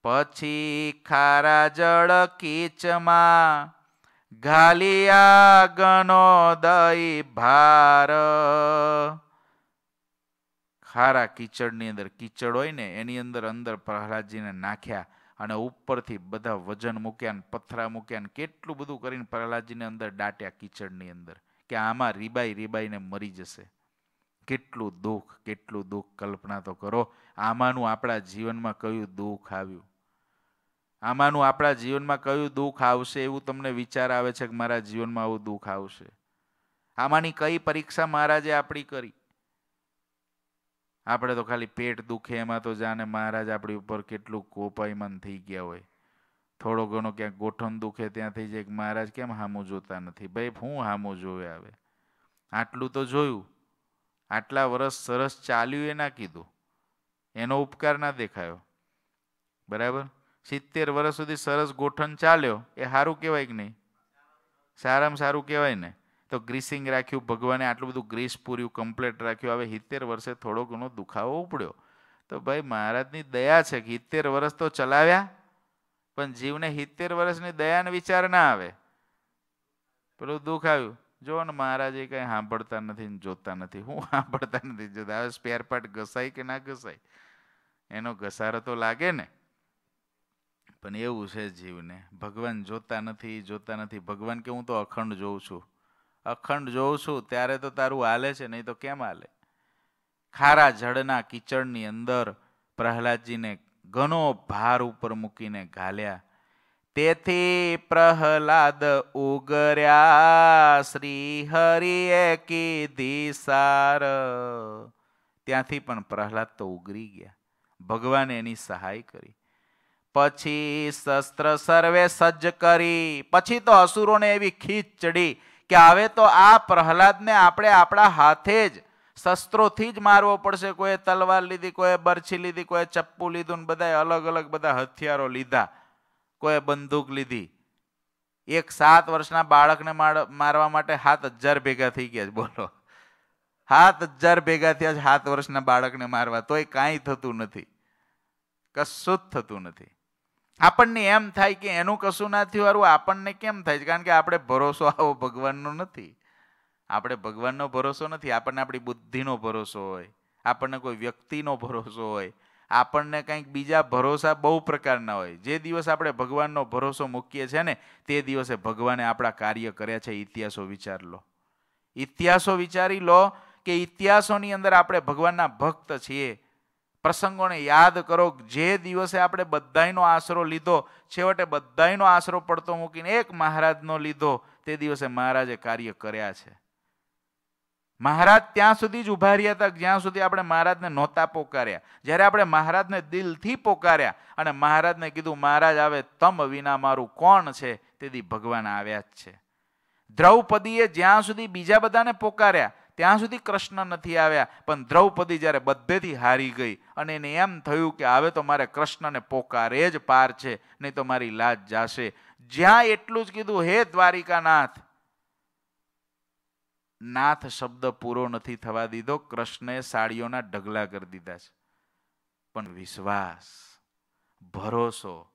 પછી ખારા જળ કીચમાં ઘાલિયા ગનો દઈ ભાર. ખારા કીચડની અંદર, કીચડ હોય ને, એની અંદર અંદર પ્રહલાદજીને નાખ્યા અને ઉપરથી બધા વજન મૂક્યા ને, પથરા મૂક્યા ને, કેટલું બધું કરીને પ્રહલાદજીને અંદર દાટ્યા કીચડની અંદર કે આમાં રીબાઈ રીબાઈને મરી જશે. કેટલું દુઃખ કેટલું દુઃખ કલ્પના તો કરો. આમાંનું આપણા જીવનમાં કયું દુઃખ આવ્યું? આમાંનું આપણા જીવનમાં કયું દુઃખ આવશે એવું તમને વિચાર આવે છે કે મારા જીવનમાં આવું દુઃખ આવશે? આમાંની કઈ પરીક્ષા મહારાજે આપણી કરી? આપણે તો ખાલી પેટ દુખે, એમાં તો જાણે મહારાજ આપણી ઉપર કેટલું કોપાયમાન થઈ ગયા હોય. થોડો ઘણો ક્યાંક ગોઠણ દુખે ત્યાંથી જાય કે મહારાજ કેમ હામું જોતા નથી? ભાઈ, હું હામું જોવે આવે? આટલું તો જોયું. આટલા વર્ષ સરસ ચાલ્યું એ ના કીધું. એનો ઉપકાર ના દેખાયો. બરાબર? સિત્તેર વર્ષ સુધી સરસ ગોઠણ ચાલ્યો. એ સારું કહેવાય કે નહીં? સારામાં સારું કહેવાય ને? તો ગ્રીસિંગ રાખ્યું, ભગવાને આટલું બધું ગ્રીસ પૂર્યું કમ્પ્લેટ રાખ્યું. હવે સિત્તેર વર્ષે થોડો ઘણો દુખાવો ઉપડ્યો. તો ભાઈ, મહારાજની દયા છે કે સિત્તેર વર્ષ તો ચલાવ્યા, પણ જીવને સિત્તેર વર્ષની દયાને વિચાર ના આવે. પેલું દુઃખ આવ્યું. જો ને મહારાજ એ કંઈ સાંભળતા નથી ને જોતા નથી. હું સાંભળતા નથી જોતા. હવે સ્પેર પાર્ટ ઘસાય કે ના ઘસાય? એનો ઘસારો તો લાગે ને? પણ એવું છે જીવને. ભગવાન જોતા નથી જોતા નથી. ભગવાન કે હું તો અખંડ જોઉં છું. અખંડ જોઉં છું, ત્યારે તો તારું હાલે છે, નહીં તો કેમ હાલે? ખારા જળના કિચડની અંદર પ્રહલાદજીને ઘણો ભાર ઉપર મૂકીને ઘાલ્યા. તેથી પ્રહલાદ ઉગર્યા શ્રી હરિએ કીધી સાર. ત્યાંથી પણ પ્રહલાદ તો ઉગરી ગયા. ભગવાને એની સહાય કરી. પછી શસ્ત્ર સર્વે સજ્જ કરી, પછી તો અસુરોને એવી ખીચ ચડી કે હવે તો આ પ્રહલાદને આપણે આપણા હાથે જ શસ્ત્રોથી જ મારવો પડશે. કોઈએ તલવાર લીધી, કોઈએ બરછી લીધી, કોઈએ ચપ્પુ લીધું ને બધાએ અલગ અલગ બધા હથિયારો લીધા. કોઈએ બંદૂક લીધી. એક સાત વર્ષના બાળકને મારવા માટે સાત હજાર ભેગા થઈ ગયા છે, બોલો. સાત હજાર ભેગા થયા છે સાત વર્ષના બાળકને મારવા. તોય કાંઈ થતું નથી. કશું જ થતું નથી. આપણને એમ થાય કે એનું કશું ના થયું આપણને કેમ થાય છે? કારણ કે આપણે ભરોસો આવો ભગવાનનો નથી. આપણે ભગવાનનો ભરોસો નથી. આપણને આપણી બુદ્ધિનો ભરોસો હોય. આપણને કોઈ વ્યક્તિનો ભરોસો હોય. આપણને કંઈક બીજા ભરોસા બહુ પ્રકારના હોય. જે દિવસ આપણે ભગવાનનો ભરોસો મૂકીએ છીએ ને, તે દિવસે ભગવાને આપણા કાર્ય કર્યા છે, ઇતિહાસો વિચાર લો. ઇતિહાસો વિચારી લો કે ઇતિહાસોની અંદર આપણે ભગવાનના ભક્ત છીએ. પ્રસંગોને યાદ કરો, જે દિવસે આપણે બધાયનો આશરો લીધો, છેવટે બધાયનો આશરો પડતો મૂકીને એક મહારાજનો લીધો, તે દિવસે મહારાજે કાર્ય કર્યા છે. મહારાજ ત્યાં સુધી જ ઊભા રહ્યા હતા, જ્યાં સુધી આપણે મહારાજને નહોતા પોકાર્યા. જ્યારે આપણે મહારાજને દિલથી પોકાર્યા અને મહારાજને કીધું, મહારાજ આવે તમ વિના મારું કોણ છે? તેથી ભગવાન આવ્યા જ છે. દ્રૌપદીએ જ્યાં સુધી બીજા બધાને પોકાર્યા ત્યાં સુધી કૃષ્ણ નથી આવ્યા. પણ દ્રૌપદી જ્યારે બધેથી હારી ગઈ અને એને એમ થયું કે હવે તો મારે કૃષ્ણને પોકારે જ પાર છે, નહીં તો મારી લાજ જાશે. જ્યાં એટલું જ કીધું, હે દ્વારિકાનાથ. નાથ શબ્દ પૂરો નથી થવા દીધો. કૃષ્ણએ સાડીઓના ઢગલા કરી દીધા છે. પણ વિશ્વાસ, ભરોસો,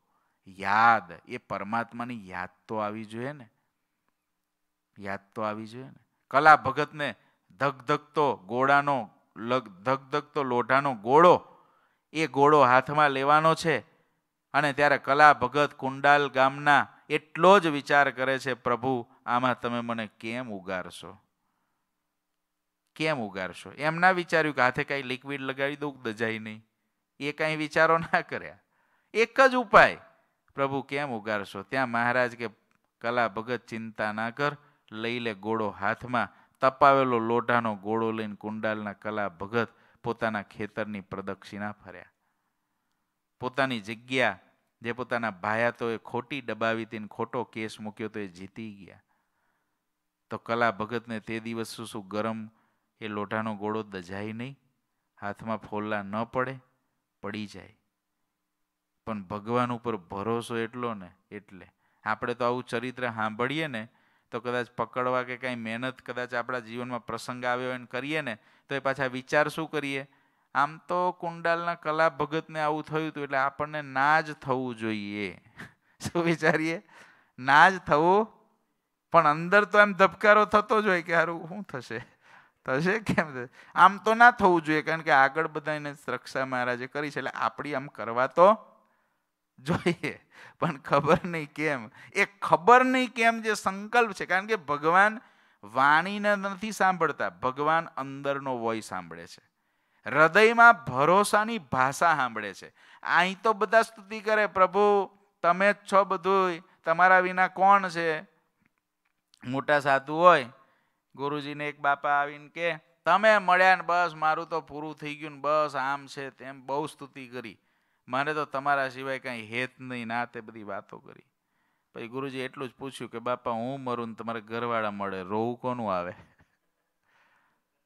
યાદ, એ પરમાત્માની યાદ તો આવી જોઈએ ને. યાદ તો આવી જોઈએ ને. કલા ભગતને ધગધગતો ગોળાનો ધગધગતો લોઢાનો ગોળો એ ગોળો હાથમાં લેવાનો છે અને ત્યારે કલા ભગત કુંડાલ ગામના એટલો જ વિચાર કરે છે, પ્રભુ, આમાં તમે મને કેમ ઉગારશો? કેમ ઉગારશો? એમ ના વિચાર્યું કે હાથે કાંઈ લિક્વિડ લગાવી દઉં દજાઈ નહીં. એ કાંઈ વિચારો ના કર્યા. એક જ ઉપાય, પ્રભુ, કેમ ઉગારશો? ત્યાં મહારાજ કે, કલા ભગત ચિંતા ના કર, લઈ લે ગોળો હાથમાં તપાવેલો લોઢાનો ગોળો લઈને કુંડાલના કલા ભગત પોતાના ખેતરની પ્રદક્ષિણા ફર્યા. પોતાની જગ્યા જે પોતાના ભાયાતોએ ખોટી દબાવી હતી ખોટો કેસ મૂક્યો તો એ જીતી ગયા. તો કલા ભગતને તે દિવસ શું શું ગરમ એ લોઢાનો ગોળો દજાય નહીં, હાથમાં ફોલ્લા ન પડે, પડી જાય. પણ ભગવાન ઉપર ભરોસો એટલો ને એટલે. આપણે તો આવું ચરિત્ર સાંભળીએ ને તો કદાચ પકડવા કે કાંઈ મહેનત કદાચ આપણા જીવનમાં પ્રસંગ આવ્યો એને કરીએ ને, તો એ પાછા વિચાર શું કરીએ? આમ તો કુંડાલના કલા ભગતને આવું થયું હતું એટલે આપણને ના જ થવું જોઈએ. <laughs> શું વિચારીએ? ના જ થવું. પણ અંદર તો એમ ધબકારો થતો જ હોય કે સારું શું થશે? થશે કેમ આમ તો ના થવું જોઈએ કારણ કે આગળ બધાને રક્ષા મહારાજે કરી છે એટલે આપણી આમ કરવા તો જોઈએ. પણ ખબર નહીં કેમ. એ ખબર નહીં કેમ જે સંકલ્પ છે, કારણ કે ભગવાન વાણીને નથી સાંભળતા. ભગવાન અંદરનો વોય સાંભળે છે. હૃદયમાં ભરોસાની ભાષા સાંભળે છે. અહીં તો બધા સ્તુતિ કરે, પ્રભુ, તમે જ છો બધું તમારા વિના કોણ છે? મોટા સાધુ હોય. ગુરુજીને એક બાપા આવીને કે તમે મળ્યા ને બસ, મારું તો પૂરું થઈ ગયું ને બસ, આમ છે તેમ. બહુ સ્તુતિ કરી. મારે તો તમારા સિવાય કાંઈ હેત નહીં ના તે બધી વાતો કરી. પછી ગુરુજી એટલું જ પૂછ્યું કે, બાપા, હું મરું તમારે ઘરવાળા મળે, રોવું કોનું આવે?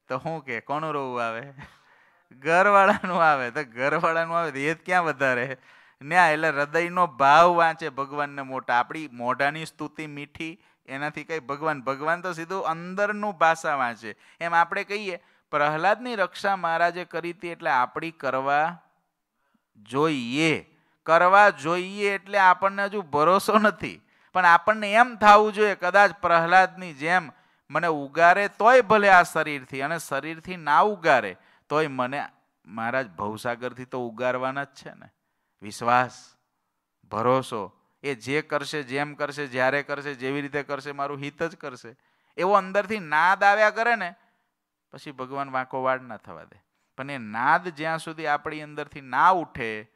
તો શું કે, કોનું રોવું આવે? ઘરવાળાનું આવે. તો ઘરવાળાનું આવે તો હેત ક્યાં વધારે? ન્યા એટલે હૃદયનો ભાવ વાંચે ભગવાનને મોટા. આપણી મોઢાની સ્તુતિ મીઠી, એનાથી કઈ ભગવાન ભગવાન તો સીધું અંદરનું ભાષા વાંચે. એમ આપણે કહીએ, પ્રહલાદની રક્ષા મહારાજે કરી હતી એટલે આપણી કરવા જોઈએ, કરવા જોઈએ એટલે આપણને હજુ ભરોસો નથી. પણ આપણને એમ થવું જોઈએ, કદાચ પ્રહલાદની જેમ મને ઉગારે તોય ભલે આ શરીરથી અને શરીરથી ના ઉગારે, તોય મને મહારાજ ભવસાગરથી તો ઉગારવાના જ છે ને. વિશ્વાસ, ભરોસો, એ જે કરશે, જેમ કરશે, જ્યારે કરશે, જેવી રીતે કરશે, મારું હિત જ કરશે. એવો અંદરથી નાદ આવ્યા કરે ને, પછી ભગવાન વાંકો વાડ ના થવા દે. પણ એ નાદ જ્યાં સુધી આપણી અંદરથી ના ઉઠે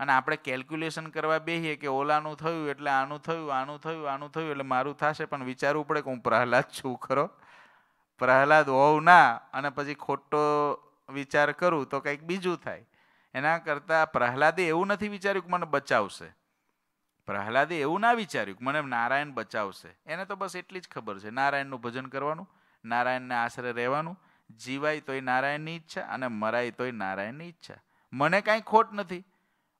અને આપણે કેલ્ક્યુલેશન કરવા બેહીએ કે ઓલાનું થયું એટલે આનું થયું આનું થયું આનું થયું એટલે મારું થશે, પણ વિચારવું પડે કે હું પ્રહલાદ છું, ખરો? પ્રહલાદ હોવ ના, અને પછી ખોટો વિચાર કરું તો કંઈક બીજું થાય. એના કરતાં પ્રહલાદે એવું નથી વિચાર્યું કે મને બચાવશે. પ્રહલાદે એવું ના વિચાર્યું કે મને નારાયણ બચાવશે. એને તો બસ એટલી જ ખબર છે. નારાયણનું ભજન કરવાનું, નારાયણને આશરે રહેવાનું જીવાય તોય નારાયણની ઈચ્છા અને મરાય તોય નારાયણની ઈચ્છા. મને કાંઈ ખોટ નથી.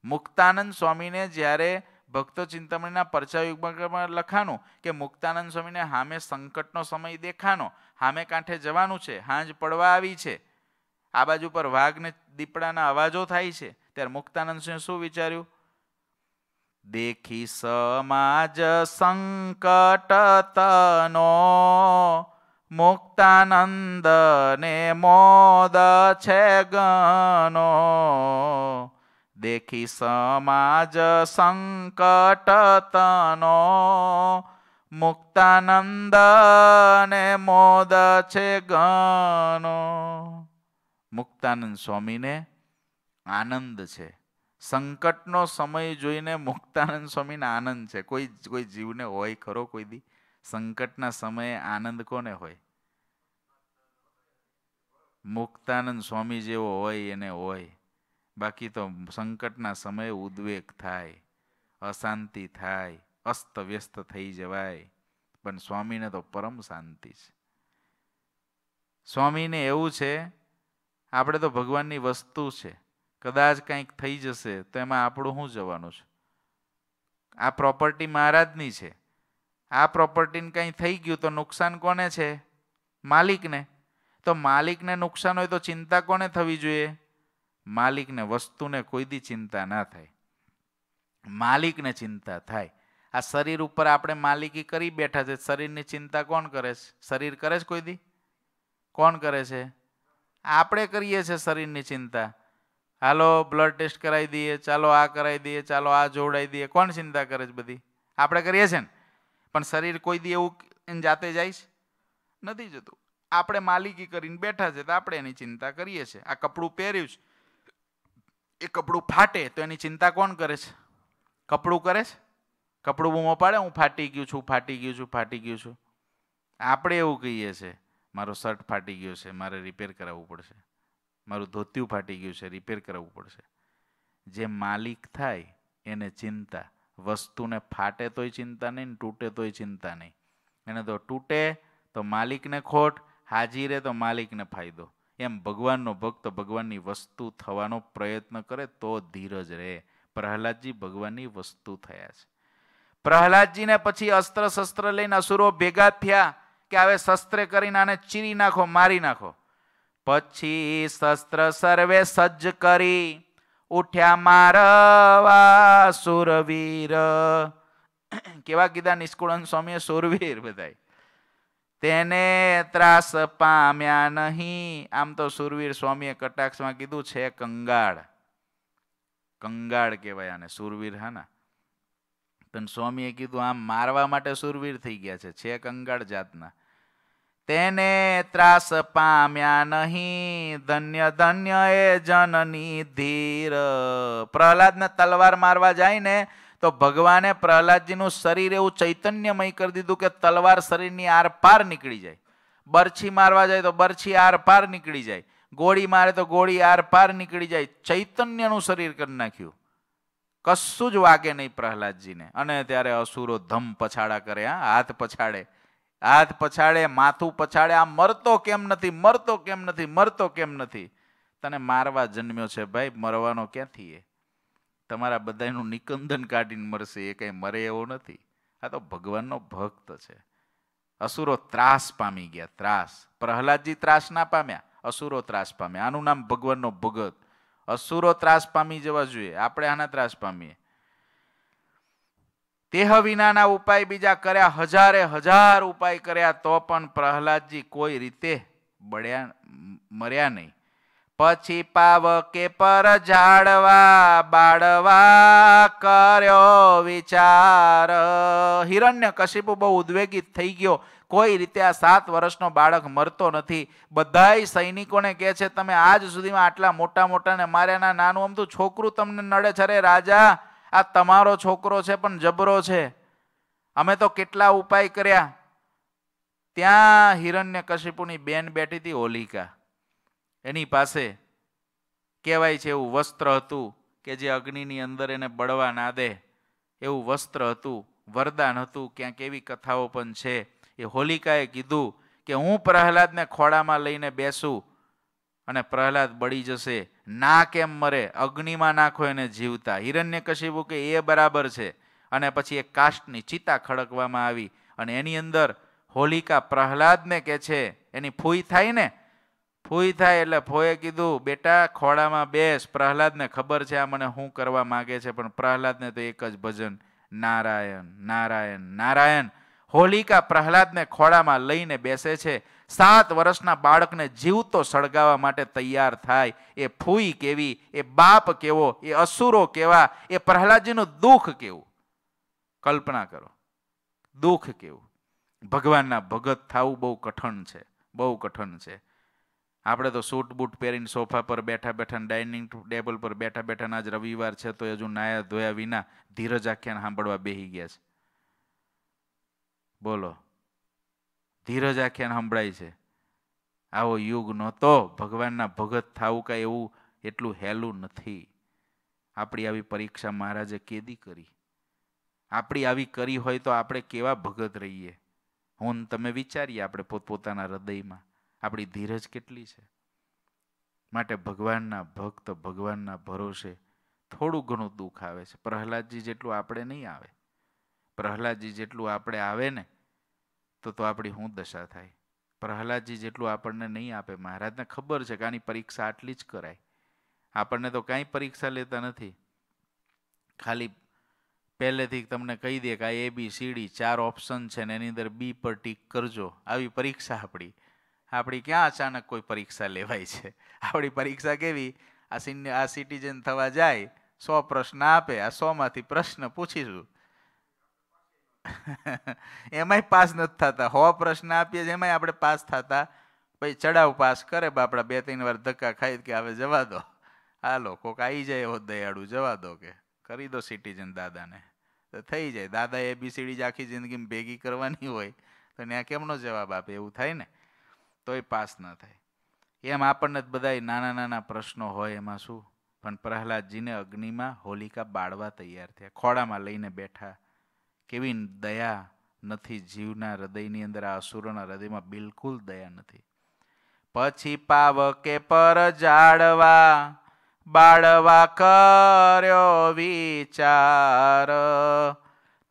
મુક્તાનંદ સ્વામીને જ્યારે ભક્તો ચિંતામણીના પરચાયુગમાં લખાનું કે મુક્તાનંદ સ્વામીને હામે સંકટનો સમય દેખાનો હામે કાંઠે જવાનું છે, હાંજ પડવા આવી છે, આ બાજુ પર વાઘને દીપડાના અવાજો થાય છે, ત્યારે મુક્તાનંદ સ્વામી શું વિચાર્યું? દેખી સમાજ સંકટ તનો મુક્તાનંદ ને મોદ છે ગનો દેખી સમાજ સંકટ તનો મુક્તાનંદ ને મોદ છે ગનો મુક્તાનંદ સ્વામીને આનંદ છે. સંકટનો સમય જોઈને મુક્તાનંદ સ્વામીને આનંદ છે. કોઈ કોઈ જીવને હોય ખરો કોઈ દી? સંકટના સમયે આનંદ કોને હોય? મુક્તાનંદ સ્વામી જેવો હોય એને હોય. બાકી તો સંકટના સમયે ઉદ્વેગ થાય, અશાંતિ થાય, અસ્ત વ્યસ્ત થઈ જવાય. પણ સ્વામીને તો પરમ શાંતિ છે. સ્વામીને એવું છે, આપણે તો ભગવાનની વસ્તુ છે. કદાચ કંઈક થઈ જશે તો એમાં આપણું શું જવાનું છે? આ પ્રોપર્ટી મહારાજની છે. આ પ્રોપર્ટીને કંઈ થઈ ગયું તો નુકસાન કોને છે? માલિકને. તો માલિકને નુકસાન હોય તો ચિંતા કોને થવી જોઈએ? માલિકને, વસ્તુને કોઈ દી ચિંતા ના થાય. માલિકને ચિંતા થાય. આ શરીર ઉપર આપણે માલિકી કરી બેઠા છે. શરીરની ચિંતા કોણ કરે છે? શરીર કરે છે કોઈ દી કોણ કરે છે? આપણે કરીએ છીએ શરીરની ચિંતા. હાલો, બ્લડ ટેસ્ટ કરાવી દઈએ, ચાલો આ કરાવી દઈએ, ચાલો આ જોડાઈ દઈએ. કોણ ચિંતા કરે છે બધી? આપણે કરીએ છીએ ને? પણ શરીર કોઈ દી એવું જાતે જાય છે? નથી જતું. આપણે માલિકી કરીને બેઠા છે તો આપણે એની ચિંતા કરીએ છીએ. આ કપડું પહેર્યું છે. એ કપડું ફાટે તો એની ચિંતા કોણ કરે છે? કપડું કરે છે? કપડું બૂમો પાડે, હું ફાટી ગયું છું, ફાટી ગયું છું, ફાટી ગયું છું. આપણે એવું કહીએ છીએ મારો શર્ટ ફાટી ગયો છે, મારે રિપેર કરાવવું પડશે. મારું ધોતિયું ફાટી ગયું છે રિપેર કરાવવું પડશે. જે માલિક થાય, એને ચિંતા વસ્તુને ફાટે તોય ચિંતા નહીં તૂટે તોય ચિંતા નહીં. એને તો તૂટે તો માલિકને ખોટ હાજી રહે તો માલિકને ફાયદો. એમ ભગવાનનો ભક્ત ભગવાનની વસ્તુ થવાનો પ્રયત્ન કરે તો ધીરજ રહે. પ્રહલાદજી ભગવાનની વસ્તુ થયા છે. પ્રહલાદજીને પછી અસ્ત્ર શસ્ત્ર લઈને અસુરો ભેગા થયા કે હવે શસ્ત્રે કરીને આને ચીરી નાખો, મારી નાખો. પછી શસ્ત્ર સર્વે સજ્જ કરી. ઉઠ્યા મારવા સુરવીર કેવા કીધા નિષ્કુળન સ્વામીએ? સુરવીર બધાય. તેને ત્રાસ પામ્યા નહીં. આમ તો સુરવીર સ્વામીએ કટાક્ષમાં કીધું છે કંગાળ. કંગાળ કહેવાય આને, સુરવીર હા ના પણ સ્વામીએ કીધું આમ મારવા માટે સુરવીર થઈ ગયા છે. છે કંગાળ જાતના. તેને ત્રાસ પામ્યા નહીં. ધન્ય ધન્ય એ જનની ધીર. પ્રહલાદને તલવાર મારવા જાય ને તો ભગવાને પ્રહલાદજીનું શરીર એવું ચૈતન્યમય કરી દીધું કે તલવાર શરીરની આર પાર નીકળી જાય. બરછી મારવા જાય તો બરછી આર પાર નીકળી જાય. ગોળી મારે તો ગોળી આર પાર નીકળી જાય. ચૈતન્યનું શરીર કરી નાખ્યું. કશું જ વાગે નહીં પ્રહલાદજીને. અને ત્યારે અસુરો ધમ પછાડા કરે, હા, હાથ પછાડે. હાથ પછાડે, માથું પછાડે, આ મરતો કેમ નથી, મરતો કેમ નથી, મરતો કેમ નથી? તને મારવા જન્મ્યો છે ભાઈ, મરવાનો ક્યાંથી એ? તમારા બધાનું નિકંદન કાઢીને મરશે, એ કંઈ મરે એવો નથી. આ તો ભગવાનનો ભક્ત છે. અસુરો ત્રાસ પામી ગયા, ત્રાસ. પ્રહલાદજી ત્રાસ ના પામ્યા, અસુરો ત્રાસ પામ્યા. આનું નામ ભગવાનનો ભગત. અસુરો ત્રાસ પામી જવા જોઈએ, આપણે આના ત્રાસ પામીએ. તેહ વિનાના ઉપાય બીજા કર્યા હજારે હજાર ઉપાય કર્યા, તો પણ પ્રહલાદજી કોઈ રીતે બળ્યા મર્યા નહીં. પછી પાવકે પર ઝાડવા બાળવા કર્યો વિચાર. હિરણ્ય કશિપુ બહુ ઉદ્વેગિત થઈ ગયો. કોઈ રીતે આ સાત વર્ષનો બાળક મરતો નથી. બધાય સૈનિકોને કહે છે, તમે આજ સુધીમાં આટલા મોટા મોટાને માર્યાના નાનું અમતું છોકરું તમને નડે છે. રાજા આ તમારો છોકરો છે પણ જબરો છે. અમે તો કેટલા ઉપાય કર્યા. ત્યાં હિરણ્ય કશિપુની બેન બેઠી હતી હોલિકા એની પાસે કહેવાય છે એવું વસ્ત્ર હતું કે જે અગ્નિની અંદર એને બળવા ના દે. એવું વસ્ત્ર હતું, વરદાન હતું, ક્યાંક એવી કથાઓ પણ છે. એ હોલિકાએ કીધું કે હું પ્રહલાદને ખોળામાં લઈને બેસું. અને પ્રહલાદ બળી જશે. ના કેમ મરે? અગ્નિમાં નાખો એને જીવતા. હિરણ્ય કશિપુ કે એ બરાબર છે. અને પછી એક કાષ્ટની ચિતા ખડકવામાં આવી અને એની અંદર હોલિકા પ્રહલાદને કે છે, એની ફૂઈ થાય ને? ફૂઈ થાય એટલે ફોએ કીધું, બેટા, ખોળામાં બેસ. પ્રહલાદને ખબર છે આ મને શું કરવા માગે છે, પણ પ્રહલાદને તો એક જ ભજન, નારાયણ નારાયણ નારાયણ. હોલિકા પ્રહલાદને ખોળામાં લઈને બેસે છે. સાત વર્ષના બાળકને જીવતો સળગાવવા માટે તૈયાર થાય. એ ફૂઈ કેવી, એ બાપ કેવો, એ અસુરો કેવા, એ પ્રહલાદજીનું દુઃખ કેવું? કલ્પના કરો. દુઃખ કેવું? ભગવાનના ભગત થવું બહુ કઠણ છે. બહુ કઠણ છે. આપણે તો સૂટ બૂટ પહેરીને સોફા પર બેઠા બેઠા ડાઇનિંગ ટેબલ પર બેઠા બેઠા આજ રવિવાર છે તો હજુ નાયા ધોયા વિના ધીરજ આખ્યાન સાંભળવા બેહી ગયા છે. બોલો. ધીરજ આખ્યાન સંભળાય છે. આવો યુગ નહોતો, ભગવાનના ભગત થવું કાંઈ એવું એટલું હેલું નથી. આપણી આવી પરીક્ષા મહારાજે કેદી કરી? આપણી આવી કરી હોય તો આપણે કેવા ભગત રહીએ? હું તમે વિચારીએ આપણે પોતપોતાના હૃદયમાં. આપણી ધીરજ કેટલી છે? માટે ભગવાનના ભક્ત ભગવાનના ભરોસે થોડું ઘણું દુઃખ આવે છે. પ્રહલાદજી જેટલું આપણે નહીં આવે. પ્રહલાદજી જેટલું આપણે આવે ને તો તો આપણી શું દશા થાય. પ્રહલાદજી જેટલું આપણને નહીં આપે, મહારાજને ખબર છે કે આની પરીક્ષા આટલી જ કરાય. આપણને તો કાંઈ પરીક્ષા લેતા નથી. ખાલી પહેલેથી તમને કહી દે કે આ એ બી સીડી ચાર ઓપ્શન છે ને એની અંદર બી પર ટીક કરજો. આવી પરીક્ષા આપણી. આપણી ક્યાં અચાનક કોઈ પરીક્ષા લેવાય છે? આપણી પરીક્ષા કેવી? આ સિનિયર આ સિટીઝન થવા જાય, સો પ્રશ્ન આપે, આ સોમાંથી પ્રશ્ન પૂછીશું. <laughs> એમાંય પાસ નથી થતા. હો પ્રશ્ન આપીએ છીએ, એમાંય આપણે પાસ થતા. પછી ચડાવ પાસ કરે બાપડા બે ત્રણ વાર ધક્કા ખાઈ કે હવે જવા દો. હાલો, કોક આવી જાય એવો દયાળુ, જવા દો કે. કરી દો સિટીઝન દાદાને. તો થઈ જાય. દાદા એબીસીડી જ આખી જિંદગીમાં ભેગી કરવાની હોય, તો ત્યાં કેમનો જવાબ આપે? એવું થાય ને? તોય પાસ ન થાય. એમ આપણને જ બધા નાના નાના પ્રશ્નો હોય એમાં શું? પણ પ્રહલાદજીને અગ્નિમાં હોલિકા બાળવા તૈયાર થયા. ખોડામાં લઈને બેઠા. કેવી દયા નથી જીવના હૃદયની અંદર, આ અસુરોના હૃદયમાં બિલકુલ દયા નથી. પછી પાવકે પર જાડવા, બાળવા કર્યો વિચાર.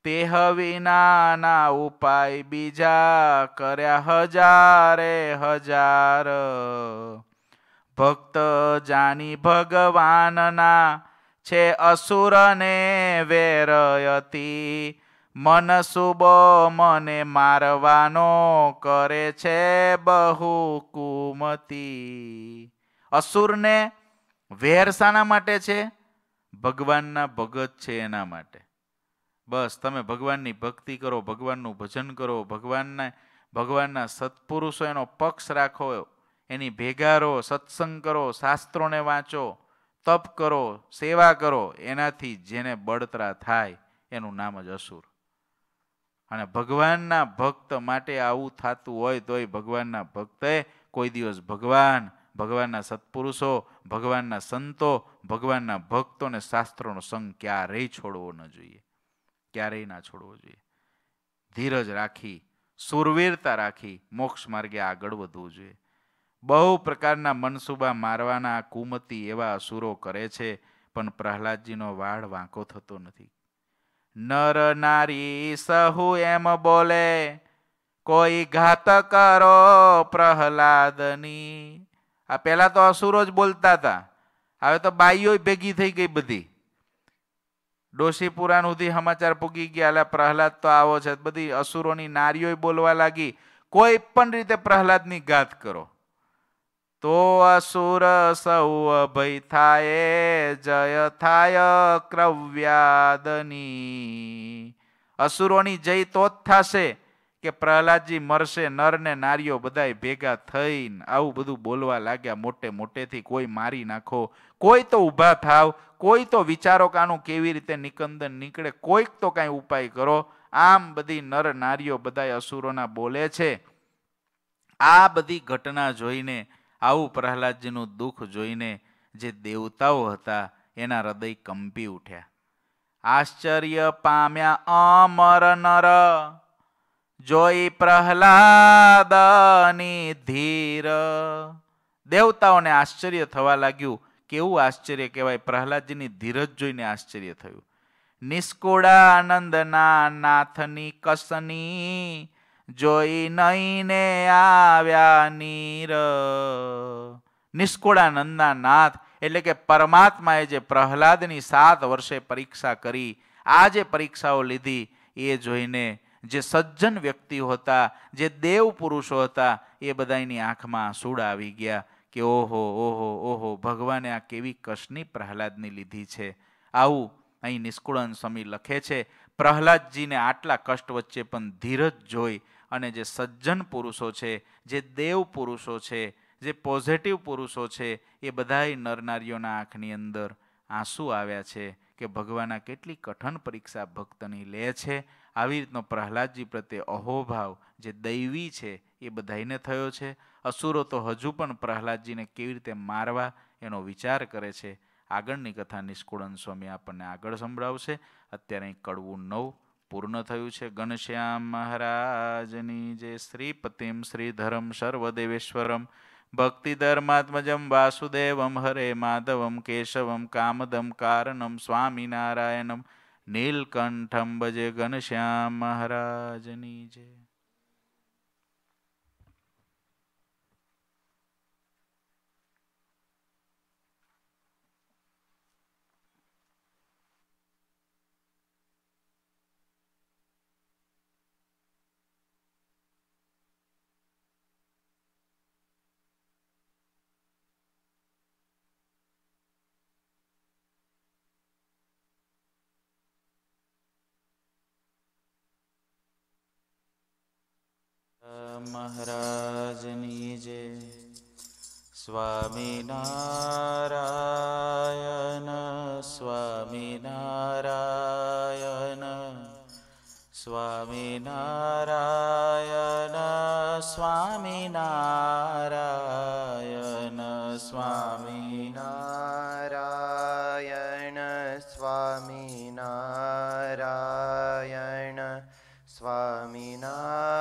તેહ વિનાના ઉપાય બીજા કર્યા હજારે હજાર. ભક્ત જાની ભગવાનના છે અસુરને વેરયતી મન સુબો મને મારવાનો કરે છે બહુ કુમતી અસુરને વેર શાના માટે છે? ભગવાનના ભગત છે એના માટે. બસ, તમે ભગવાનની ભક્તિ કરો, ભગવાનનું ભજન કરો, ભગવાનને, ભગવાનના સત્પુરુષો એનો પક્ષ રાખો, એની ભેગારો સત્સંગ કરો, શાસ્ત્રોને વાંચો, તપ કરો, સેવા કરો, એનાથી જેને બળતરા થાય, એનું નામ જ અસુર. અને ભગવાનના ભક્ત માટે આવું થતું હોય તોય ભગવાનના ભક્તે કોઈ દિવસ ભગવાન, ભગવાનના સત્પુરુષો, ભગવાનના સંતો, ભગવાનના ભક્તોને શાસ્ત્રોનો સંગ ક્યારેય છોડવો ન જોઈએ. ક્યારેય ના છોડવો જોઈએ. ધીરજ રાખી, સુરવીરતા રાખી મોક્ષ માર્ગે આગળ વધવું જોઈએ. બહુ પ્રકારના મનસુબા મારવાના કુમતી એવા અસુરો કરે છે, પણ પ્રહલાદજીનો વાળ વાંકો થતો નથી. નર નારી સહુ એમ બોલે, કોઈ ઘાત કરો પ્રહલાદની. આ પહેલા તો અસુરો જ બોલતા હતા. હવે તો બાઈઓ ભેગી થઈ ગઈ બધી. ડોશી પુરાણ સુધી સમાચાર પૂગી ગયા એટલે પ્રહલાદ તો આવો છે. બધી અસુરોની નારીઓ બોલવા લાગી. કોઈ પણ રીતે પ્રહલાદની ઘાત કરો. તો અસુર સૌ અભય થાય, જય થાય ક્રવ્યાદની. અસુરોની જય તો જ થશે કે પ્રહલાદજી મરશે નર ને નારીઓ બધાય ભેગા થઈને આવું બધું બોલવા લાગ્યા મોટે મોટેથી, કોઈ મારી નાખો, કોઈ તો ઊભા થાવ, કોઈ તો વિચારો કાનું કેવી રીતે નિકંદન નીકળે, કોઈક તો કાંઈ ઉપાય કરો. આમ બધી નર નારીઓ બધાય અસુરોના બોલે છે. આ બધી ઘટના જોઈને આવું પ્રહલાદજીનું દુઃખ જોઈને જે દેવતાઓ હતા, એના હૃદય કંપી ઉઠ્યા. આશ્ચર્ય પામ્યા અમર નર, જોઈ પ્રહલાદની ધીર. દેવતાઓને આશ્ચર્ય થવા લાગ્યું. કેવું આશ્ચર્ય કહેવાય? પ્રહલાદજીની ધીરજ જોઈને આશ્ચર્ય થયું. નિષ્કુળા આનંદના નાથની કસની જોઈ નઈને આવ્યા નીર. નિષ્કુળાનંદના નાથ એટલે કે પરમાત્માએ જે પ્રહલાદની સાત વર્ષે પરીક્ષા કરી, આ જે પરીક્ષાઓ લીધી, એ જોઈને જે સજ્જન વ્યક્તિઓ હતા, જે દેવ પુરુષો હતા, એ બધાની આંખમાં આંસુડા આવી ગયા કે ઓહો ઓહો ઓહો, ભગવાને આ કેવી કશની પ્રહલાદની લીધી છે? આવું અહીં નિષ્કુળન સમી લખે છે. પ્રહલાદજીને આટલા કષ્ટ વચ્ચે પણ ધીરજ જોઈ અને જે સજ્જન પુરુષો છે, જે દેવ પુરુષો છે, જે પોઝિટિવ પુરુષો છે, એ બધાય નરનારીઓના આંખની અંદર આંસુ આવ્યા છે કે ભગવાન કેટલી કઠણ પરીક્ષા ભક્તની લે છે. આવી રીતનો પ્રહલાદજી પ્રત્યે અહોભાવ જે દૈવી છે એ બધાઈને થયો છે. અસુરો તો હજુ પણ પ્રહલાદજીને કેવી રીતે મારવા એનો વિચાર કરે છે. આગળની કથા નિષ્કુળન સ્વામી આપણને આગળ સંભળાવશે. અત્યારે કડવું નવ પૂર્ણ થયું છે ઘનશ્યામ મહારાજની જે શ્રીપતિમ શ્રીધરમ સર્વદેવેશ્વરમ. ભક્તિધર્માત્મજમ વાસુદેવમ હરે માધવમ કેશવમ કામદમ કારણમ સ્વામિનારાયણમ. નીલકંઠમ ભજે ઘનશ્યામ મહારાજની જય. મહારાજની જય Swaminarayan Swaminarayan Swaminarayan Swaminarayan Swaminarayan Swaminarayan Swaminarayan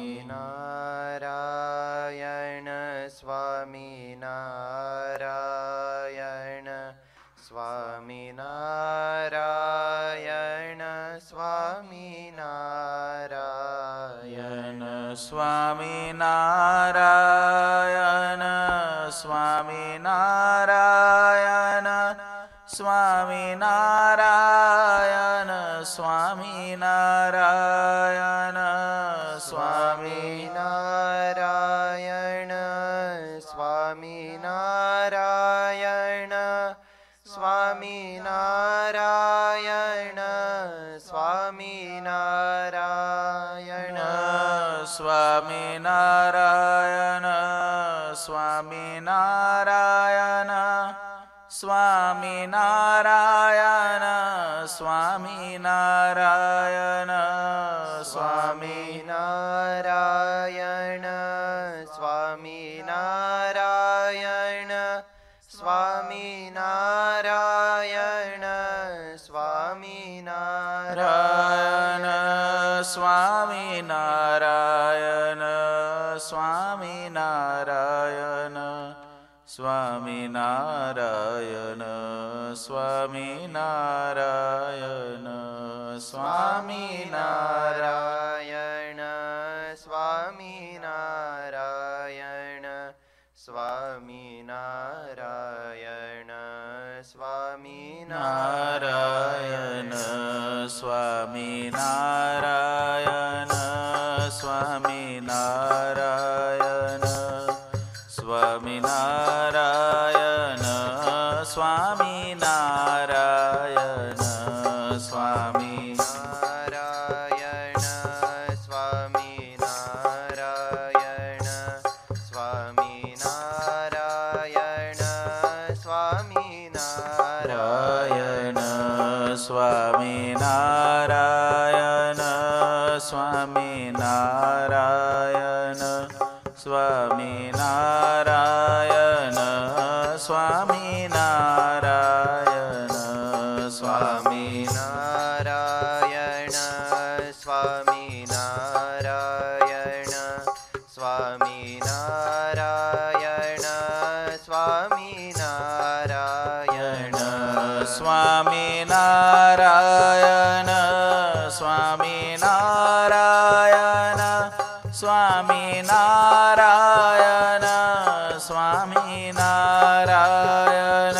Swami Narayana, Swami Narayana, Swami Narayana, Swami Narayana, Swami Narayana. Swami Narayana Swami Narayana Swami Narayana Swami Narayana. Swaminarayan Swaminarayan Swaminarayan Swami Narayan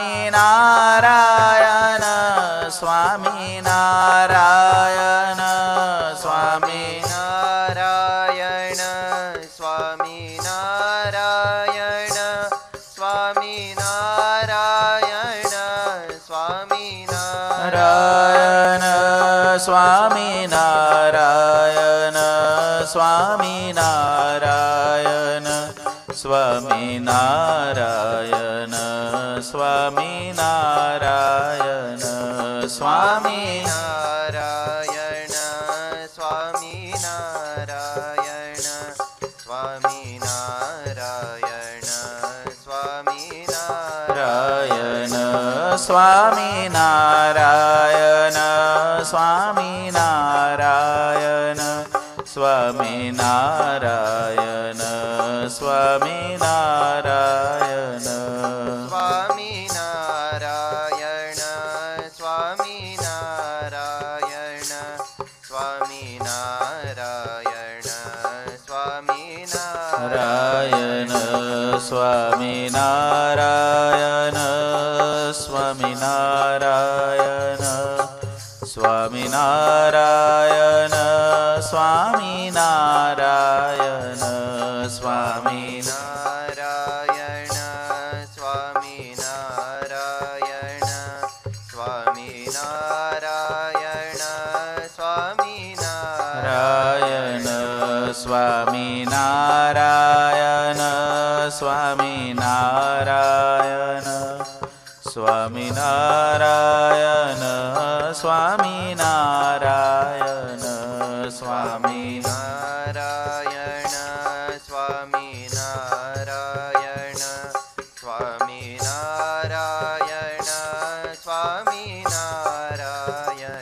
Swami Narayan स्वामी Swami.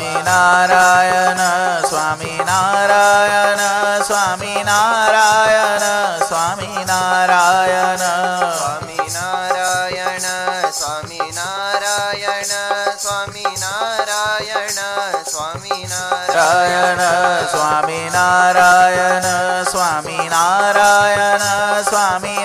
स्वामि नारायण स्वामी नारायण स्वामी नारायण स्वामी नारायण स्वामी नारायण स्वामय स्वामी नारायण स्वाी नारायण स्वामय स्वामी नारायण स्वामय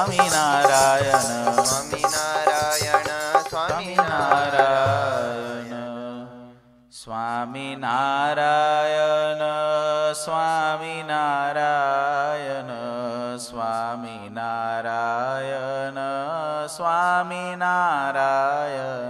સ્વામી નારાયણ. સ્વામી નારાયણ સ્વામી નારાયણ. સ્વામી નારાયણ સ્વામી નારાયણ સ્વામી નારાયણ સ્વામી નારાયણ.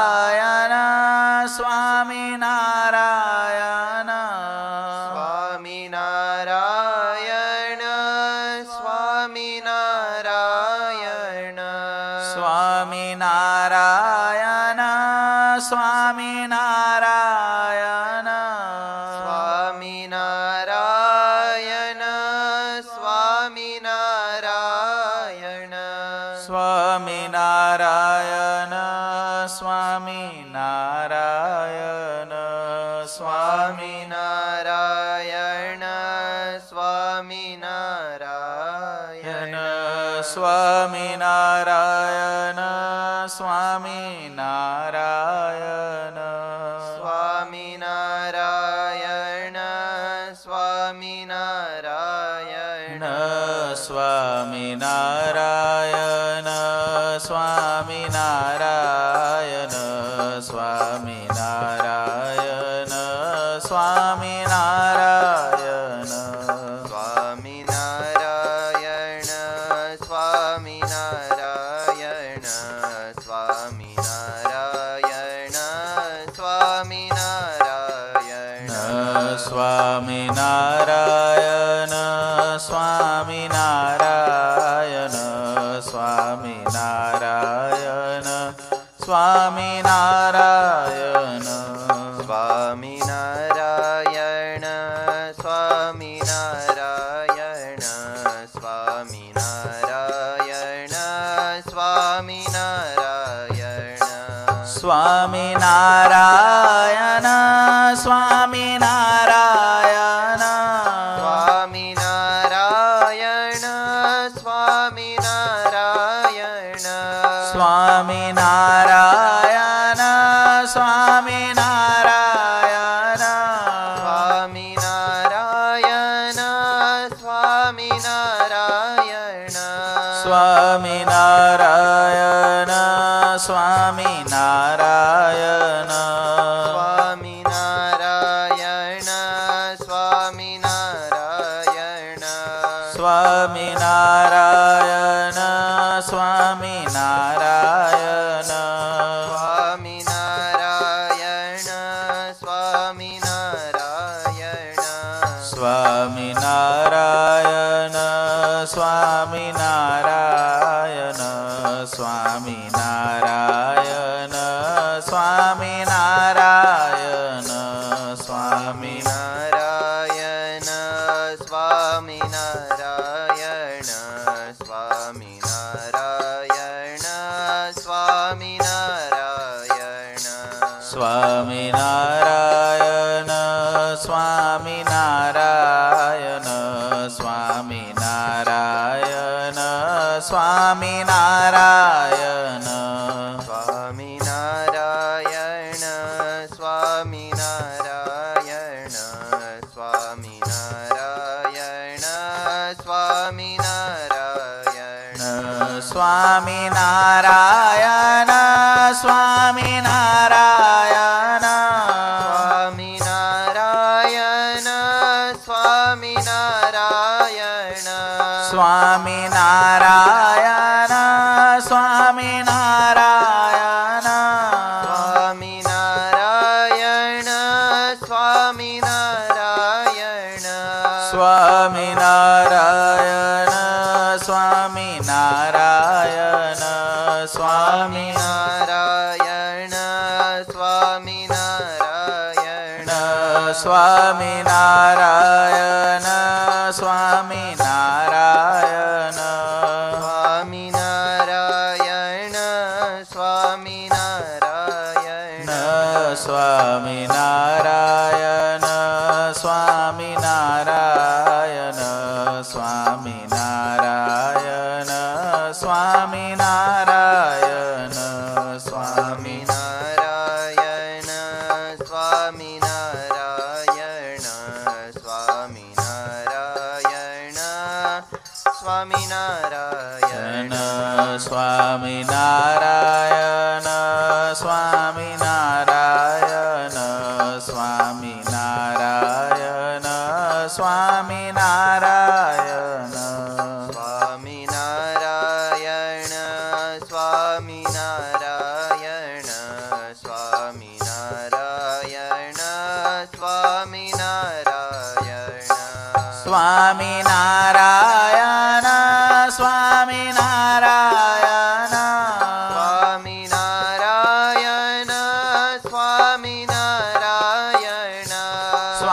સ્વામિનારાયણ સ્વામી નારાયણ સ્વામી નારાયણ. સ્વામી નારાયણ સ્વામિનારાયણ સ્વામિનારાયણ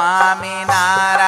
સ્વામિનારાયણ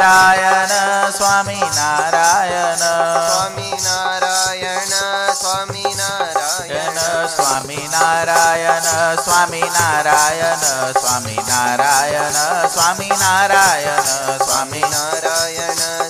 સ્વામિનારાયણ સ્વામિનારાયણ સ્વામિનારાયણ સ્વામિનારાયણ સ્વામિનારાયણ સ્વામિનારાયણ સ્વામિનારાયણ સ્વામિનારાયણ સ્વામિનારાયણ નારાયણ સ્વામિનારાયણ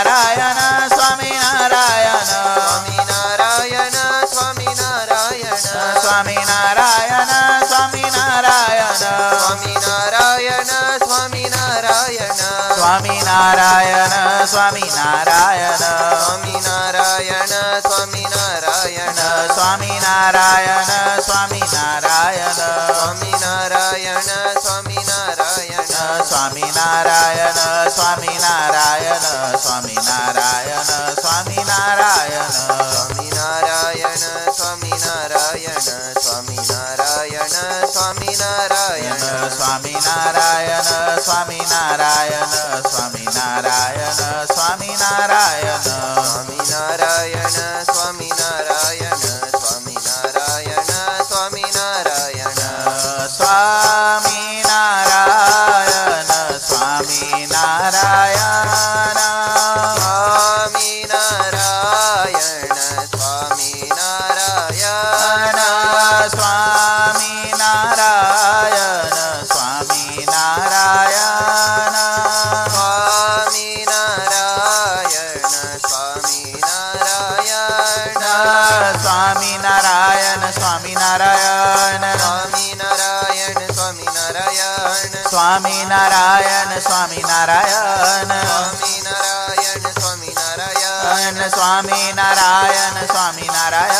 ನಾರಾಯಣ ಸ್ವಾಮಿ ನಾರಾಯಣ ಸ್ವಾಮಿ ನಾರಾಯಣ ಸ್ವಾಮಿ ನಾರಾಯಣ ಸ್ವಾಮಿ ನಾರಾಯಣ ಸ್ವಾಮಿ ನಾರಾಯಣ ಸ್ವಾಮಿ ನಾರಾಯಣ ಸ್ವಾಮಿ ನಾರಾಯಣ ಸ್ವಾಮಿ ನಾರಾಯಣ ಸ್ವಾಮಿ ನಾರಾಯಣ ಸ್ವಾಮಿ ನಾರಾಯಣ ಸ್ವಾಮಿ ನಾರಾಯಣ ಸ್ವಾಮಿ ನಾರಾಯಣ ಸ್ವಾಮಿ ನಾರಾಯಣ ಸ್ವಾಮಿ ನಾರಾಯಣ ಸ್ವಾಮಿ ನಾರಾಯಣ ಸ್ವಾಮಿ Narayana Swami Narayana, Swami Narayana, Swami Narayana. Swaminarayan Swaminarayan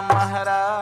महाराज